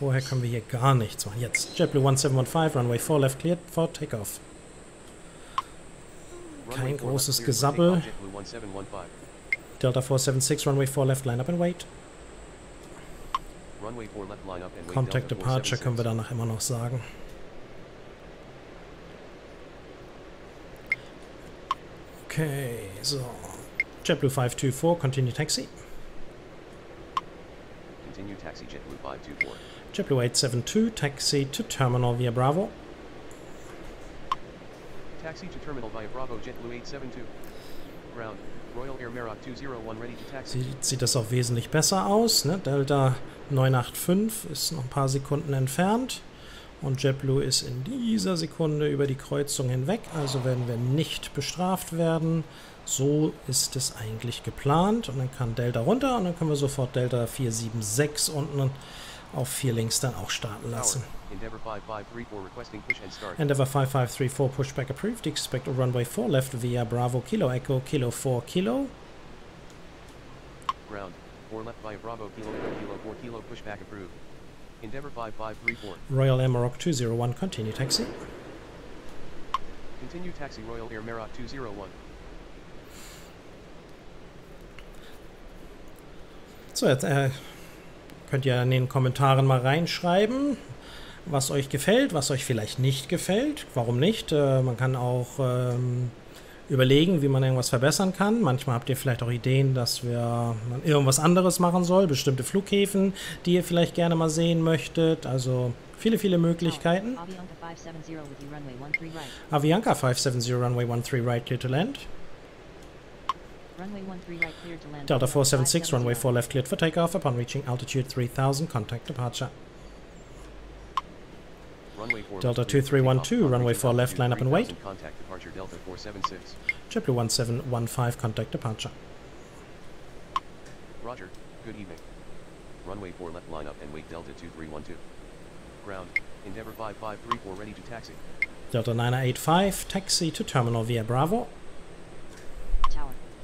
A: Vorher können wir hier gar nichts machen. Jetzt JetBlue 1715, Runway 4 left cleared for takeoff. Kein
B: 4 left
A: großes Gesabbel.
B: takeoff, JetBlue 1715.
A: Delta 476, Runway 4 left, line up and wait.
B: Runway 4 left line up and wait
A: Contact Departure
B: 476.
A: können wir danach immer noch sagen. Okay, so. JetBlue 524, continue taxi.
B: Continue taxi JetBlue 524.
A: JetBlue 872, taxi to terminal via Bravo.
B: Taxi to terminal via Bravo JetBlue 872. Ground, Royal Air Maroc 201 ready to taxi.
A: Sieht, sieht das auch wesentlich besser aus. Ne? Delta 985 ist noch ein paar Sekunden entfernt. Und JetBlue ist in dieser Sekunde über die Kreuzung hinweg. Also werden wir nicht bestraft werden. So ist es eigentlich geplant. Und dann kann Delta runter und dann können wir sofort Delta 476 unten auf 4 links dann auch starten lassen.
B: Tower, Endeavor 5534 requesting push and start.
A: Endeavour 5534 pushback approved. Expect a runway 4 left via Bravo Kilo Echo Kilo 4 Kilo.
B: Ground, 4 left via Bravo Kilo Echo Kilo 4 Kilo pushback approved. Endeavor 5534.
A: Royal Air Maroc 201 continue taxi.
B: Continue taxi Royal Air Maroc 201.
A: So, äh, könnt ihr in den Kommentaren mal reinschreiben, was euch gefällt, was euch vielleicht nicht gefällt. Warum nicht? Äh, man kann auch ähm, überlegen, wie man irgendwas verbessern kann. Manchmal habt ihr vielleicht auch Ideen, dass wir man irgendwas anderes machen soll, bestimmte Flughäfen, die ihr vielleicht gerne mal sehen möchtet. Also viele, viele Möglichkeiten.
C: Avianca 570 with you runway 13 right.
A: Avianca 570 runway 13 right clear to land.
C: Runway 13 right cleared to land.
A: Delta 476 runway 4 left cleared for takeoff upon reaching altitude 3000 contact departure.
B: Runway 4
A: Delta
B: left clear for
A: 2312, runway 4 left, line up and wait.
B: Contact departure Delta 476.
A: JetBlue 1715 contact departure.
B: Roger, good evening. Runway 4 left line up and wait Delta 2312. Ground, Endeavor 5534 ready to taxi.
A: Delta 985 taxi to terminal via Bravo.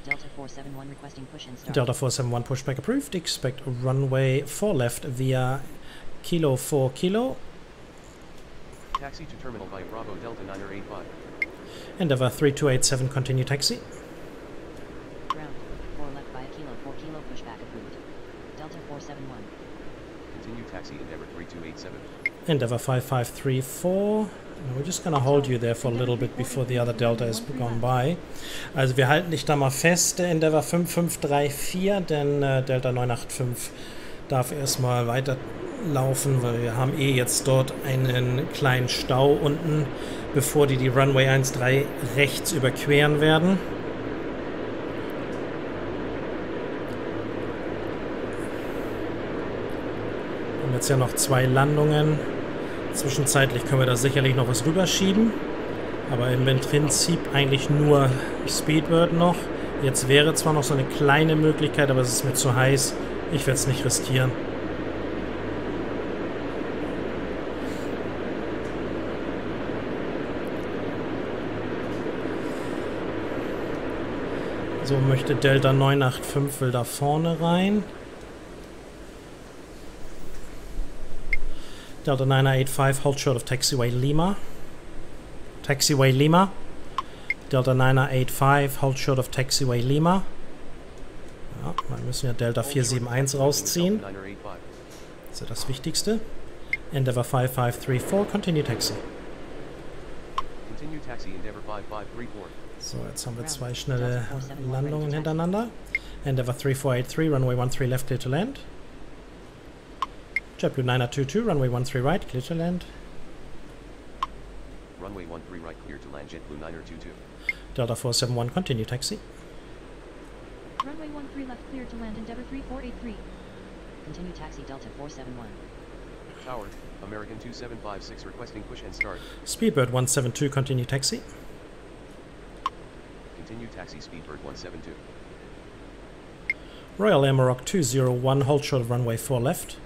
C: Tower, Delta 471 requesting push and start.
A: Delta 471 pushback approved. Expect runway 4 left via Kilo 4 Kilo.
B: Taxi to terminal via Bravo Delta 985.
A: Endeavour 3287 continue taxi.
C: Ground, 4 left by Kilo 4 Kilo pushback approved. Delta 471.
B: Continue taxi Endeavor 3287.
A: Endeavour 5534. We're just gonna hold you there for a little bit before the other Delta has gone by. Also wir halten dich da mal fest, der Endeavour 5534, denn äh, Delta 985 darf erstmal weiterlaufen, weil wir haben eh jetzt dort einen kleinen Stau unten, bevor die die Runway 13 rechts überqueren werden. Wir haben jetzt ja noch zwei Landungen. Zwischenzeitlich können wir da sicherlich noch was rüberschieben. Aber im Prinzip eigentlich nur Speedbird noch. Jetzt wäre zwar noch so eine kleine Möglichkeit, aber es ist mir zu heiß. Ich werde es nicht riskieren. So möchte Delta 985 will da vorne rein. Delta 985 hold short of taxiway Lima. Taxiway Lima. Delta 985 hold short of taxiway Lima. Ja, wir müssen ja Delta 471 rausziehen. Das ist ja das Wichtigste. Endeavour 5534, continue taxi. So, jetzt haben wir zwei schnelle Landungen hintereinander. Endeavour 3483, runway 13 left, clear to land. JetBlue 9022, runway 13 right, clear to land.
B: Runway 13 right clear to land JetBlue 9022.
A: Delta 471, continue taxi.
C: Runway 13 left clear to land Endeavour 3483. Continue taxi Delta 471.
B: Tower, American 2756 requesting push and start.
A: Speedbird 172, continue taxi.
B: Continue taxi Speedbird 172.
A: Royal Amarok 201, hold short of runway 4 left.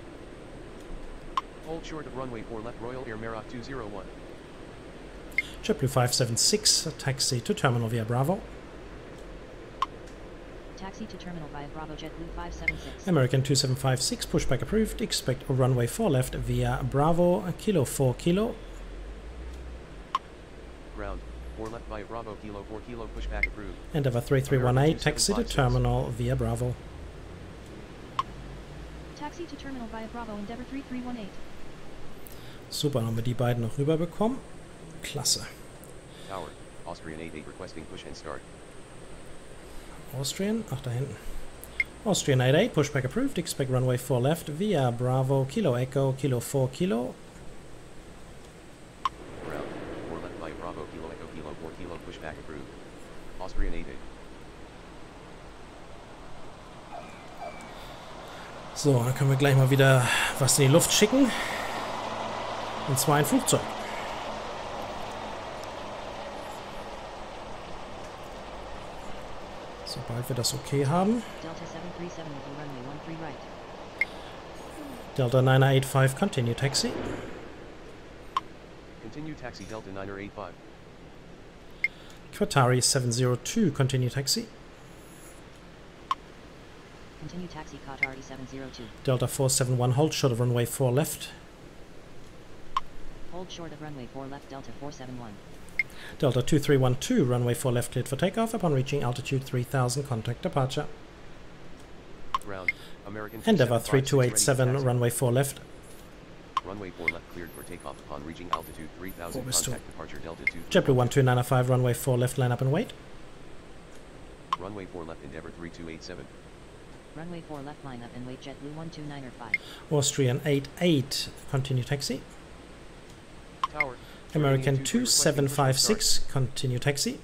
B: Hold short of runway 4 left Royal Air Maroc 201.
A: JetBlue 576, taxi to terminal via Bravo.
C: Taxi to terminal via Bravo JetBlue 576.
A: American 2756, pushback approved. Expect a runway 4 left via Bravo, Kilo 4 Kilo.
B: Ground, 4 left via Bravo Kilo 4 Kilo pushback approved.
A: Endeavour 3318, taxi to terminal via Bravo.
C: Taxi to terminal via Bravo Endeavour 3318.
A: Super, dann haben wir die beiden noch rüberbekommen. Klasse.
B: Tower, Austrian 88 requesting push and start.
A: Austrian, ach da hinten. Austrian 88, pushback approved. Expect runway 4 left via Bravo, Kilo Echo, Kilo 4 Kilo.
B: Ground, 4 left via Bravo Kilo Echo Kilo 4 Kilo pushback approved. Austrian 88.
A: So, dann können wir gleich mal wieder was in die Luft schicken. Und zwar ein Flugzeug. Sobald wir das okay haben.
C: Delta 737 with you runway 13 right.
A: Delta 985, continue taxi.
B: Continue taxi Delta 9085.
A: Qatari 702, continue taxi.
C: Continue taxi Qatari 702.
A: Delta 471, hold short of runway 4 left.
C: Hold short of runway 4 left Delta 471.
A: Delta 2312, runway 4 left cleared for takeoff. Upon reaching altitude 3000, contact departure.
B: Ground, American
A: Endeavour
B: 2756 ready to
A: 3287, runway 4 left.
B: Runway 4 left cleared for takeoff upon reaching altitude 3000
A: Wo bist du?
B: contact departure Delta 2.
A: JetBlue 12905, runway 4 left, line up and wait.
B: Runway 4 left Endeavour 3287.
C: Runway 4 left line up and wait JetBlue 12905.
A: Austrian 88, continue taxi.
B: Tower.
A: American
B: Germany 23 requesting push and start.
A: 2756, continue taxi.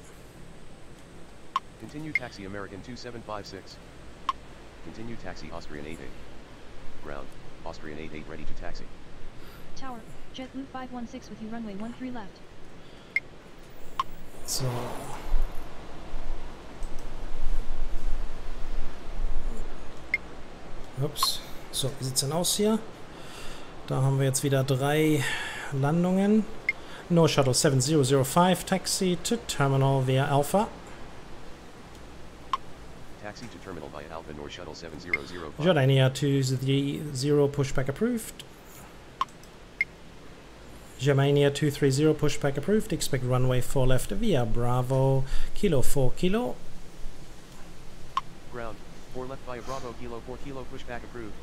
B: Continue taxi American 2756. Continue taxi Austrian 88. Ground, Austrian 88 ready to taxi.
C: Tower, JetBlue 516 with you runway 13 left.
A: So. Ups. So, wie sieht's denn aus hier? Da haben wir jetzt wieder drei Landungen. No Shuttle 7005, Taxi to Terminal via Alpha.
B: Taxi to terminal via Alpha Nor Shuttle 7005.
A: Jordania 20, pushback approved. Germania 230, pushback approved. Expect runway 4 left via Bravo, Kilo 4 Kilo.
B: Ground, 4 left via Bravo Kilo 4 Kilo pushback approved.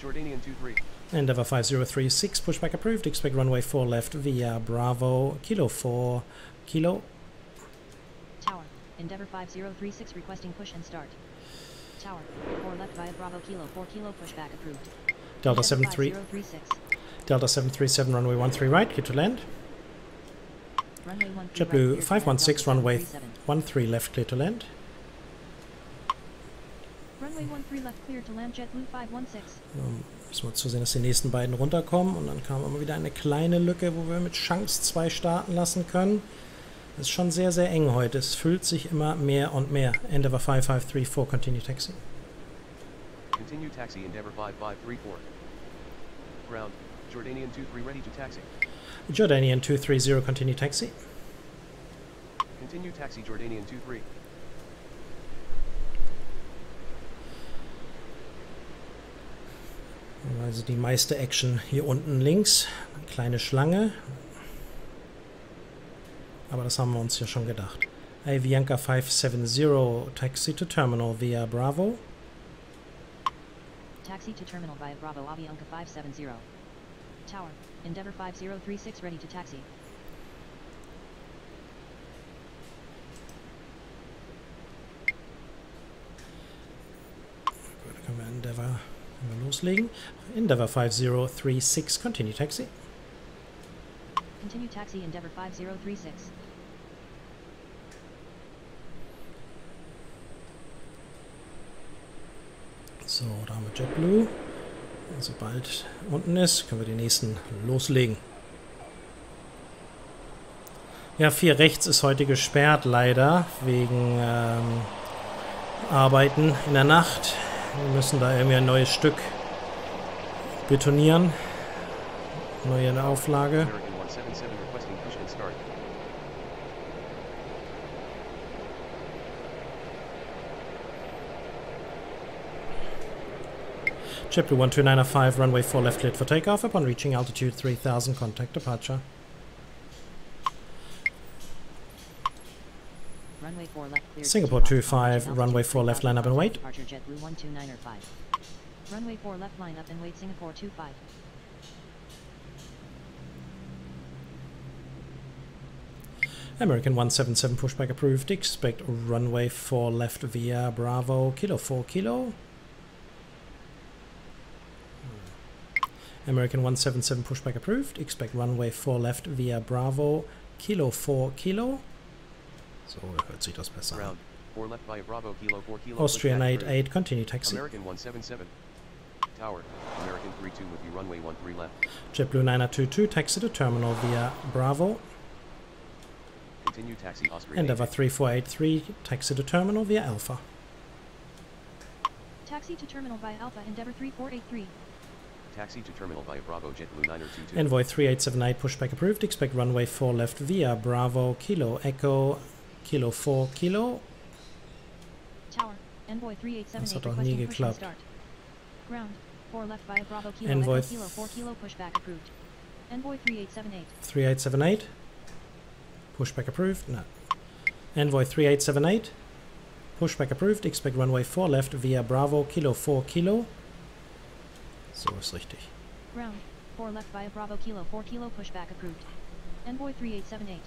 B: Jordanian 23.
A: Endeavour 5036, pushback approved. Expect runway 4 left via Bravo, Kilo 4 Kilo.
C: Tower, Endeavour 5036 requesting push and start. Tower, 4 left via Bravo Kilo 4 Kilo pushback approved.
A: Delta
C: Endeavour
A: 73,
C: 5036.
A: Delta 737, runway 13 right, clear to land.
C: Runway 13 right,
A: JetBlue 516, runway
C: 737.
A: 13 left, clear to land. Müssen wir zusehen, dass die nächsten beiden runterkommen. Und dann kam immer wieder eine kleine Lücke, wo wir mit Chance 2 starten lassen können. Es ist schon sehr, sehr eng heute. Es füllt sich immer mehr und mehr. Endeavour 5534, continue taxi.
B: Continue taxi Endeavour 5534. Ground, Jordanian 23 ready to taxi.
A: Jordanian 230, continue taxi.
B: Continue taxi Jordanian 23.
A: Also die meiste Action hier unten links. Eine kleine Schlange. Aber das haben wir uns ja schon gedacht. Avianca 570, taxi to terminal via Bravo.
C: Taxi to terminal via Bravo Avianca 570. Tower, Endeavour 5036 ready to taxi.
A: Gut, können wir Endeavour können wir loslegen. Endeavour 5036, continue taxi.
C: Continue taxi Endeavour 5036.
A: So, da haben wir JetBlue. Und sobald unten ist, können wir die nächsten loslegen. Ja, 4 rechts ist heute gesperrt, leider, wegen ähm, Arbeiten in der Nacht. Wir müssen da irgendwie ein neues Stück betonieren. Neue Auflage.
B: American 177 requesting push and start.
A: JetBlue 12905, runway 4 left cleared for takeoff. Upon reaching altitude 3000, contact departure.
C: 4 left clear.
A: Singapore 25, runway 4 left line up and wait.
C: Departure JetBlue 12905. Runway 4 left line up and wait Singapore 25.
A: American 177 pushback approved. Expect runway 4 left via Bravo Kilo 4 Kilo. Hmm. American 177 pushback approved. Expect runway 4 left via Bravo Kilo 4 Kilo. So hört sich das besser an.
B: Ground, 4 left via Bravo Kilo 4 Kilo.
A: Austrian
B: pushback
A: 88, continue taxi.
B: American 177. Tower, American 32 with you runway 13 left.
A: JetBlue 922, taxi to terminal via Bravo.
B: Continue taxi Austrian
A: Endeavour
B: 88.
A: 3483, taxi to terminal via Alpha.
C: Taxi to terminal by Alpha Endeavour 3483.
B: Taxi to terminal via Bravo JetBlue 9022.
A: Envoy 3878 pushback approved. Expect runway 4 left via Bravo Kilo Echo Kilo 4 Kilo.
C: Tower, Envoy
A: Das
C: 3878
A: hat doch nie geklappt.
C: start. Ground, 4 left via Bravo Kilo
A: Envoy
C: Echo Kilo 4 Kilo pushback approved. Envoy 3878.
A: 3878. Pushback approved. No. Envoy 3878. Pushback approved. Expect runway 4 left via Bravo Kilo 4 Kilo. So ist richtig.
C: Ground, 4 left via Bravo Kilo 4 Kilo pushback approved. Envoy 3878.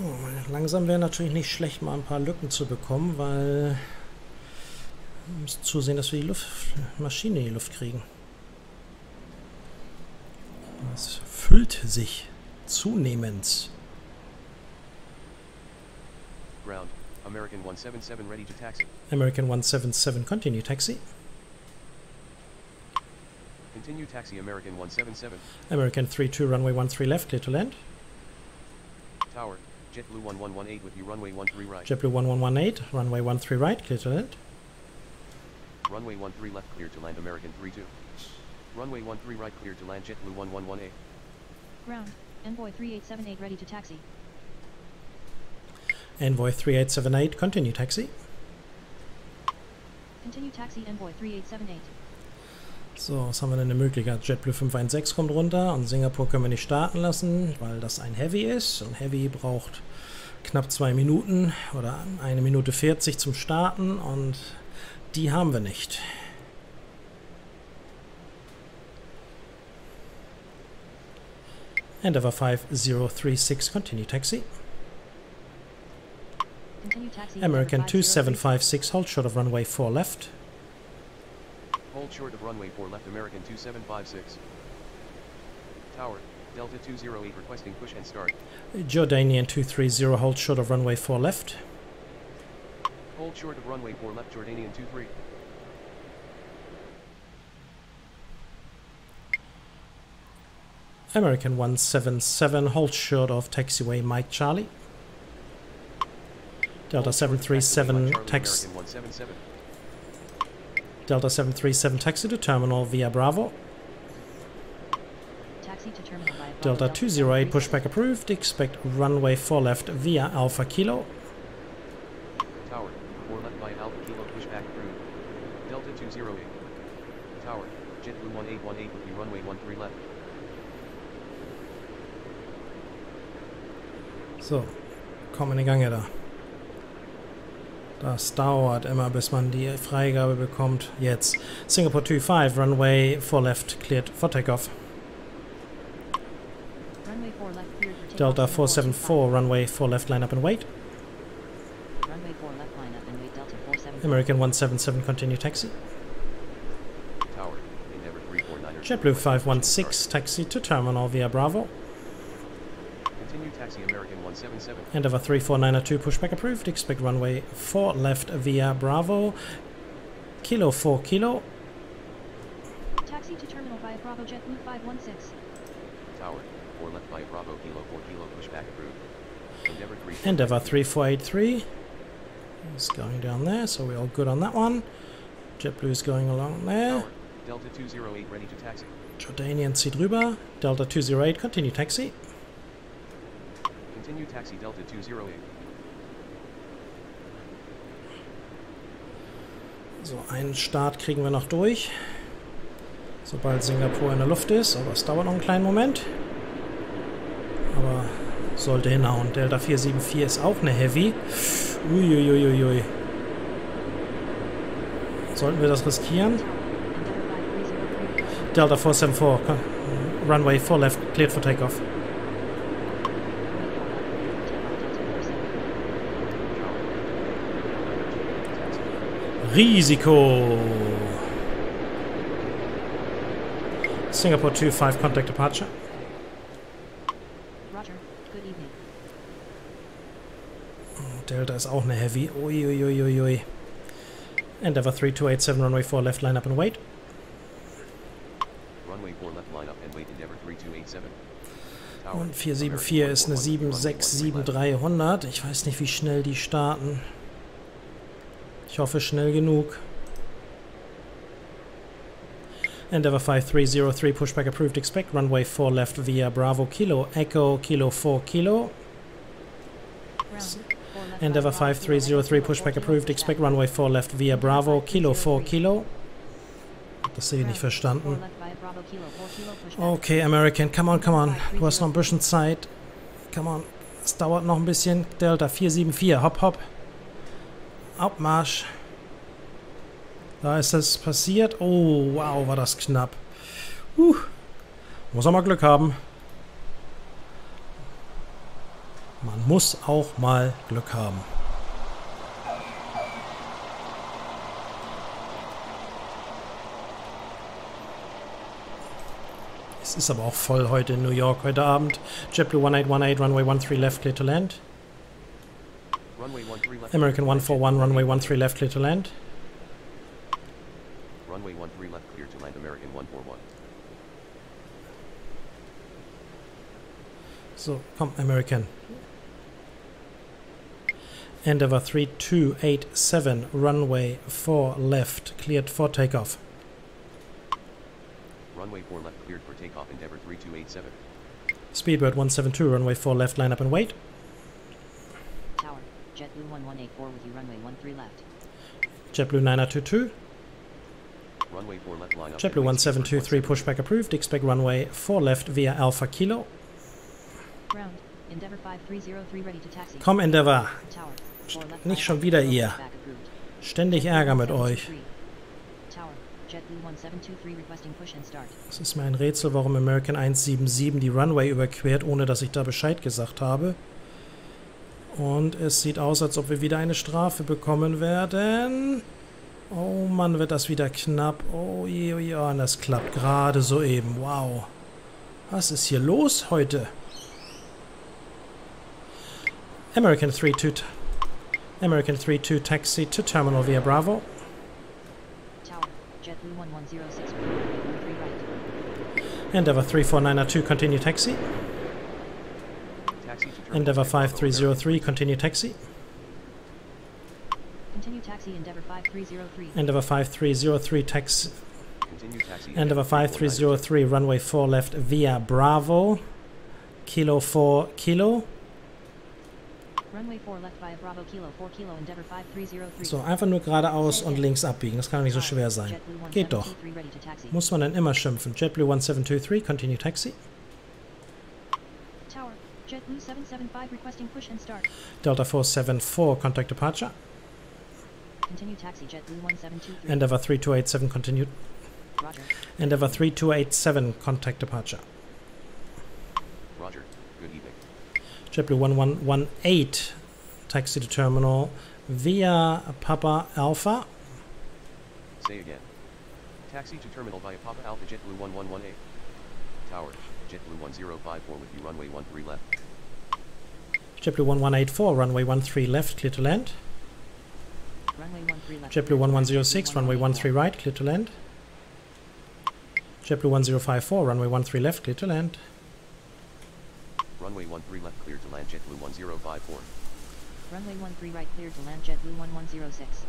A: Oh, langsam wäre natürlich nicht schlecht, mal ein paar Lücken zu bekommen, weil wir müssen zusehen, dass wir die Luft, Maschine in die Luft kriegen. Es füllt sich zunehmend.
B: Ground, American 177 ready to taxi.
A: American 177, continue taxi.
B: Continue taxi American 177.
A: American 32, runway 13 left, clear to land.
B: Tower, JetBlue 1118 with you runway 13 right.
A: JetBlue 1118, runway 13 right, clear to land.
B: Runway 13 left clear to land American 32. Runway 13 right clear to land JetBlue 1118.
C: Ground, Envoy 3878 ready to taxi.
A: Envoy 3878, continue taxi.
C: Continue taxi Envoy 3878.
A: So, was haben wir denn eine Möglichkeit? JetBlue 516 kommt runter und Singapur können wir nicht starten lassen, weil das ein Heavy ist. Und Heavy braucht knapp zwei Minuten oder eine Minute 40 zum Starten und die haben wir nicht. Endeavour 5036, continue taxi.
C: Continue taxi
A: American
C: Endeavour 5036.
A: 2756, hold short of runway 4 left.
B: Hold short of runway 4 left American 2756. Tower, Delta 208 requesting push and start.
A: Jordanian 230, hold short of runway 4 left.
B: Hold short of runway 4 left Jordanian 23.
A: American 177, hold short of taxiway Mike Charlie. Delta 737 tax
B: American 177.
A: Delta 737 taxi to terminal via Bravo.
C: Taxi to terminal via Bravo
A: Delta 208 pushback approved. Expect runway 4 left via Alpha Kilo.
B: Tower, 4 left by Alpha Kilo pushback approved. Delta 208. Tower, JetBlue 1818 with the runway 13 left.
A: So, komm in die Gange da. Das dauert immer, bis man die Freigabe bekommt. Jetzt. Singapore 25, runway 4 left, cleared for takeoff.
C: Runway 4 left cleared for takeoff.
A: Delta
C: Singapore
A: 474, runway 4 left, line up and wait.
C: 25. Runway 4 left line up and wait Delta 474.
A: American 177, continue taxi.
B: Tower, Endeavour 349er.
A: JetBlue 516, taxi to terminal via Bravo.
B: Continue taxi American 177.
A: Endeavour 3492, pushback approved. Expect runway 4 left via Bravo. Kilo 4 Kilo.
C: Taxi to terminal via Bravo JetBlue 516.
B: Tower, 4 left via Bravo Kilo 4 Kilo pushback approved. Endeavour 3
A: Endeavour 3483 is going down there, so we're all good on that one. JetBlue is going along there.
B: Tower, Delta 208 ready to taxi.
A: Jordanian zieht rüber. Delta 208, continue taxi.
B: Continue taxi Delta 208.
A: So, einen Start kriegen wir noch durch. Sobald Singapur in der Luft ist, aber es dauert noch einen kleinen Moment. Aber sollte hinhauen. Delta 474 ist auch eine Heavy. Uiuiuiui. Sollten wir das riskieren?
C: Tower, Endeavour 530
A: Delta 474, co- runway 4 left, cleared for takeoff. Risiko. Singapore 25, contact departure.
C: Roger. Good evening.
A: Delta ist auch eine Heavy. Uiuiuiui. Endeavour 3287, runway 4 left, line up and wait.
B: Runway 4 left line up and wait Endeavour 3287. Tower,
A: Und 474 ist eine 767-300. Ich weiß nicht, wie schnell die starten. Ich hoffe, schnell genug. Endeavour 5303, pushback approved, expect runway 4 left via Bravo Kilo, Echo Kilo 4 Kilo. Endeavour
C: via Bravo, Kilo,
A: 5303,
C: Echo, Kilo,
A: pushback approved, expect runway 4 left via Bravo Kilo 4 Kilo. Das sehe ich nicht verstanden. Okay, American, come on, come on. Du hast noch ein bisschen Zeit. Come on. Es dauert noch ein bisschen. Delta 474, hopp, hopp. Abmarsch. Da ist es passiert. Oh, wow, war das knapp. Uh, muss auch mal Glück haben. Man muss auch mal Glück haben. Es ist aber auch voll heute in New York, heute Abend. JetBlue 1818, Runway 13 left, clear to land.
B: Runway 13 left.
A: American 141, Runway 13 left, clear to land.
B: Runway 13 left clear to land American 141.
A: So, come, American. Endeavour 3287, runway 4 left, cleared for takeoff.
B: Runway 4 left cleared for takeoff Endeavour 3287.
A: Speedbird 172, runway 4 left, line up and wait.
C: JetBlue 1184 with you runway 13 left.
A: JetBlue 9022,
B: Runway 4 left line up.
A: JetBlue
B: and wait Speedbird
A: 1723, pushback approved. Expect runway 4 left via Alpha Kilo.
C: Ground. Endeavour 5303 ready to taxi.
A: Komm, Endeavour.
C: Tower. Four left
A: Nicht schon wieder ihr. Ständig Ärger mit euch.
C: Tower. JetBlue 1723 requesting push and start.
A: Es ist mir ein Rätsel, warum American 177 die Runway überquert, ohne dass ich da Bescheid gesagt habe. Und es sieht aus, als ob wir wieder eine Strafe bekommen werden. Oh Mann, wird das wieder knapp. Oh je, oh je, oh, und das klappt gerade soeben. Wow. Was ist hier los heute? American 32 American 32 taxi to terminal via Bravo.
C: Tower. JetBlue 1106 with you runway 13 right.
A: Endeavour 34902 continue taxi.
B: Taxi to terminal
A: Endeavour 5303 continue taxi.
C: Continue taxi Endeavour 5303.
A: Endeavour 5303 taxi Endeavour 5303 runway 4 left via Bravo Kilo 4 Kilo.
C: Runway 4 left via Bravo Kilo 4 Kilo Endeavour 5303.
A: So, einfach nur geradeaus und links abbiegen. Das kann doch nicht so schwer sein. Geht doch.
C: 1723 ready to taxi.
A: Muss man dann immer schimpfen. JetBlue 1723, continue taxi.
C: Tower. JetBlue 775 requesting push and start.
A: Delta 474, contact departure.
C: Continue taxi JetBlue 1723.
A: Endeavour 3287, continued.
C: Roger.
A: Endeavour 3287, contact departure.
B: Roger. Good evening.
A: JetBlue 1118, taxi to terminal via Papa Alpha.
B: Say again. Taxi to terminal via Papa Alpha JetBlue 1118. Tower. JetBlue 1054 with you runway 13 left.
A: JetBlue 1184, runway 13 left, clear to land.
C: Runway 13 left.
A: JetBlue 1106, runway 13 right, clear to land. JetBlue 1054, runway 13 left, clear to land.
B: Runway 13 left clear to land JetBlue 1054.
C: Runway 13 right clear to land JetBlue 1106.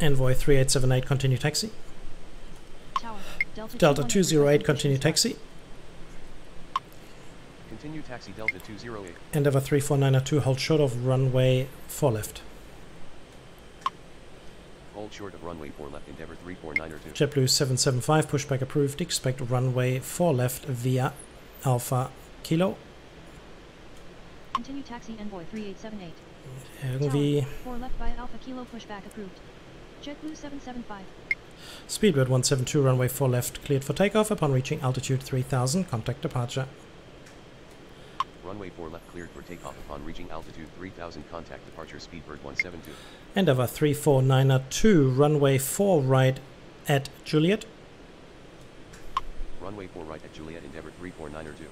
A: Envoy 3878, continue taxi.
C: Tower. Delta,
A: Delta 208, continue
C: and start.
A: taxi.
B: Continue taxi Delta 208.
A: Endeavour 3492, hold short of runway 4 left.
B: Hold short of runway 4 left Endeavour 34902.
A: JetBlue 775, pushback approved. Expect runway 4 left via Alpha Kilo.
C: Continue taxi Envoy 3878.
A: Irgendwie
C: 4 left via Alpha Kilo pushback approved. JetBlue 775.
A: Speedbird 172, runway 4 left, cleared for takeoff. Upon reaching altitude 3000, contact departure.
B: Runway 4 left cleared for takeoff upon reaching altitude 3000 contact departure Speedbird 172.
A: Endeavour 3492, runway 4 right at Juliet.
B: Runway 4 right at Juliet Endeavour 34902.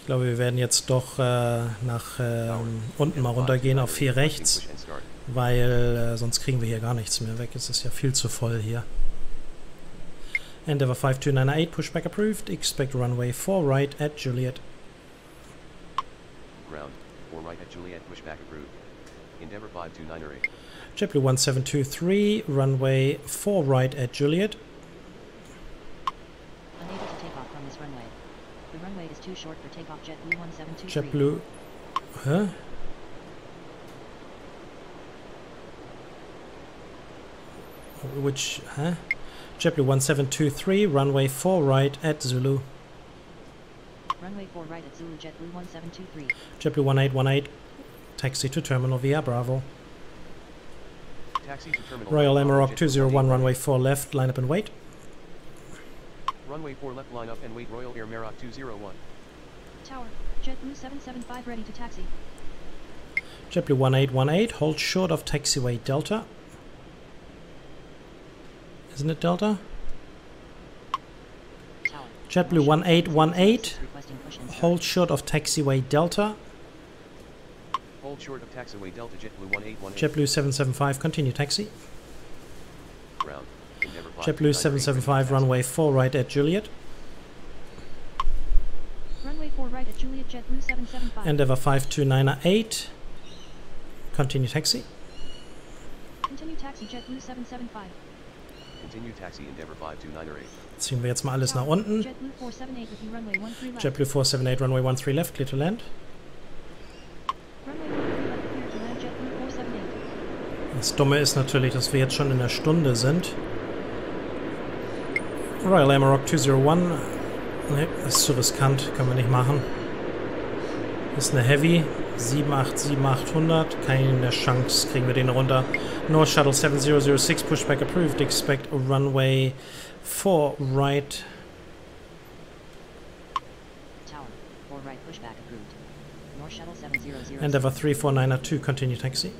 A: Ich glaube, wir werden jetzt doch äh, nach ähm, unten mal runtergehen auf 4 rechts, weil äh, sonst kriegen wir hier gar nichts mehr weg. Es ist ja viel zu voll hier. Endeavour 5298, pushback approved. Expect runway 4 right at Juliet.
B: Ground. 4 right at Juliet pushback approved. Endeavour 52908.
A: JetBlue 1723, runway 4 right at Juliet.
C: Unable to take off from this runway. The runway is too short for takeoff JetBlue 1723.
A: JetBlue. Hä? Which, huh? JetBlue 1723, runway 4 right at Zulu.
C: Runway 4 right at Zulu JetBlue 1723.
A: JetBlue 1818, taxi to terminal via Bravo.
B: Taxi to terminal.
A: Royal
B: via Bravo,
A: Amarok
B: JetBlue
A: 201,
B: 181.
A: runway 4 left, line up and wait.
B: Runway 4 left line up and wait Royal Air Maroc 201.
C: Tower. JetBlue 775 ready to taxi.
A: JetBlue 1818, hold short of taxiway Delta. Isn't it Delta?
C: Tower.
A: JetBlue 1818,
C: Requesting push and start.
A: hold short of taxiway Delta.
B: Hold short of taxiway Delta JetBlue 1818.
A: JetBlue 775, continue taxi.
B: Ground.
A: JetBlue 775, runway 4 right at Juliet.
C: Runway 4 right at Juliet JetBlue 775.
A: Endeavour 5298, continue taxi.
C: Continue taxi JetBlue 775.
B: Continue taxi Endeavour 52908.
A: Ziehen wir jetzt mal alles nach unten.
C: JetBlue 478 with you runway 13 left.
A: JetBlue 478, runway 13 left, clear to land.
C: Runway 13 left clear to land JetBlue 478.
A: Das Dumme ist natürlich, dass wir jetzt schon in der Stunde sind. Royal Amarok 201. Ne, ist zu riskant, können wir nicht machen. Ist eine Heavy. 787-800. Keine Chance, kriegen wir den runter. North Shuttle 7006, pushback approved. Expect runway 4 right.
C: Tower. 4 right pushback approved. North Shuttle 700.
A: Endeavour 3492, continue taxi.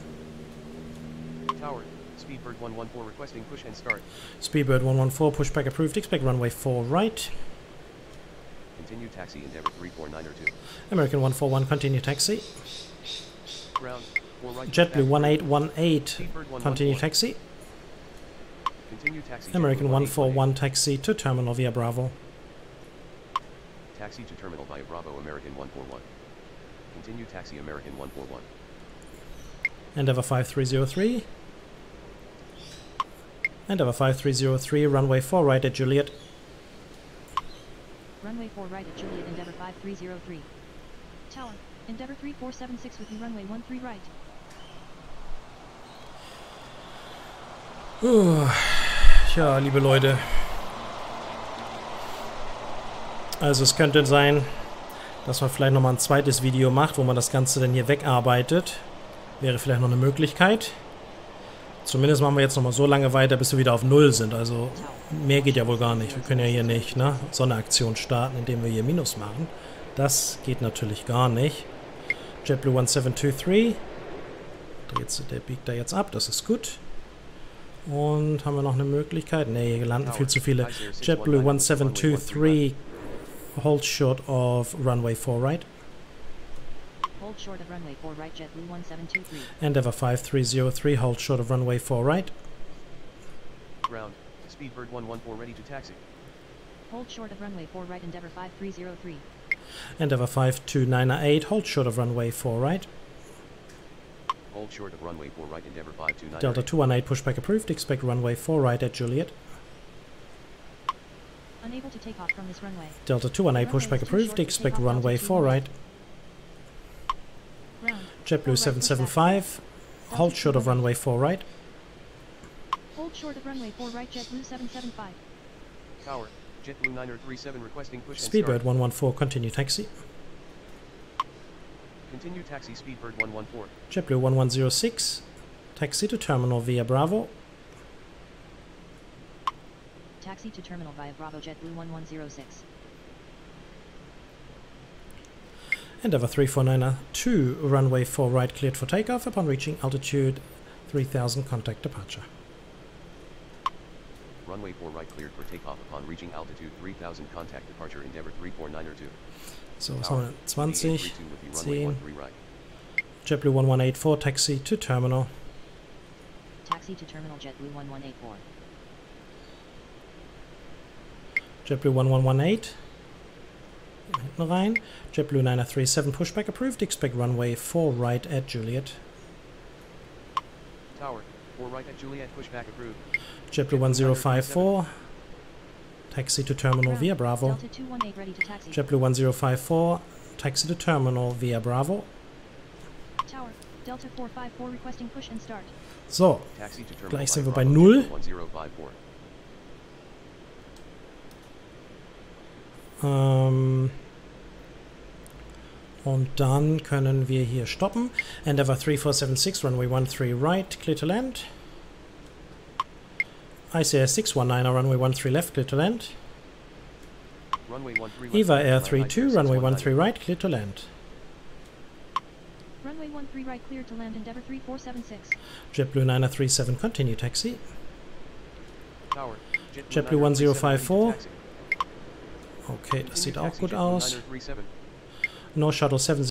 B: Tower. Speedbird 114 requesting push and start.
A: Speedbird 114, pushback approved. Expect runway 4 right.
B: Continue taxi Endeavour 34902.
A: American 141, continue taxi.
B: Ground. 4 right.
A: JetBlue
B: pushback.
A: 1818, continue taxi.
B: Continue taxi.
A: American 141 taxi to terminal via Bravo.
B: Taxi to terminal via Bravo American 141. Continue taxi American 141.
A: Endeavour 5303. Endeavour 5303, runway 4 right at Juliet.
C: Runway 4 right at Juliet Endeavour 5303. Tower, Endeavour 3476 with you runway 13 right.
A: Ja, liebe Leute. Also es könnte sein, dass man vielleicht nochmal ein zweites Video macht, wo man das Ganze dann hier wegarbeitet. Wäre vielleicht noch eine Möglichkeit. Zumindest machen wir jetzt nochmal so lange weiter, bis wir wieder auf Null sind. Also mehr geht ja wohl gar nicht. Wir können ja hier nicht ne, so eine Aktion starten, indem wir hier Minus machen. Das geht natürlich gar nicht. JetBlue 1723. Dreht, der biegt da jetzt ab, das ist gut. Und haben wir noch eine Möglichkeit? Ne, hier landen viel zu viele. JetBlue 1723 hold short of runway 4 right.
C: Hold short of runway 4 right JetBlue 1723.
A: Endeavour 5303 hold short of runway 4 right.
B: Ground. Speedbird 114 ready to taxi.
C: Hold short of runway 4 right Endeavour 5303.
A: Endeavour 52908 hold short of runway 4 right.
B: Hold short of runway 4 right Endeavour 529.
A: Delta 218 pushback approved. Expect runway 4 right at Juliet.
C: Unable to take off from this runway.
A: Delta 218 pushback approved. Expect runway 4 right.
C: Ground.
A: JetBlue 775 hold short of runway 4 right.
C: Hold short of runway 4 right JetBlue 775.
B: Tower. JetBlue 937 requesting push and
A: Speedbird 114 continue taxi.
B: Continue taxi Speedbird 114.
A: JetBlue 1106 taxi to terminal via Bravo.
C: Taxi to terminal via Bravo JetBlue 1106.
A: Endeavour 3492 runway 4 right cleared for takeoff upon reaching altitude 3000 contact departure.
B: Runway 4 right cleared for takeoff upon reaching altitude 3000 contact departure Endeavour 34902.
A: So, was haben wir? 20,
B: 2832 with
A: 10,
B: 13 right.
A: JetBlue 1184 taxi to terminal.
C: Taxi to terminal JetBlue 1184.
A: JetBlue 1118. Hinten rein. JetBlue 937 pushback approved. Expect runway 4 right at Juliet.
B: Tower. 4 right at Juliet pushback approved.
A: JetBlue 1054. Taxi to terminal via Bravo.
C: Delta 218 ready to taxi.
A: JetBlue 1054. Taxi to terminal via Bravo.
C: Tower. Delta 454 requesting push and start.
A: So, Gleich sind wir bei
B: Bravo
A: null.
B: JetBlue 1054.
A: Ähm und dann können wir hier stoppen. Endeavour 3476, runway 13 right, clear to land. ICS 619, runway 13 left, clear to land.
B: Runway 13 left.
A: EVA Air
B: right,
A: 32, runway
B: 619.
A: 13 right, clear to land.
C: Runway 13 right clear to land Endeavour 3476.
A: JetBlue 937, continue taxi.
B: Tower.
A: JetBlue
B: 937
A: 1054.
B: ready to taxi.
A: Okay, das sieht
B: Continue
A: auch
B: taxi
A: gut aus. No Shuttle 7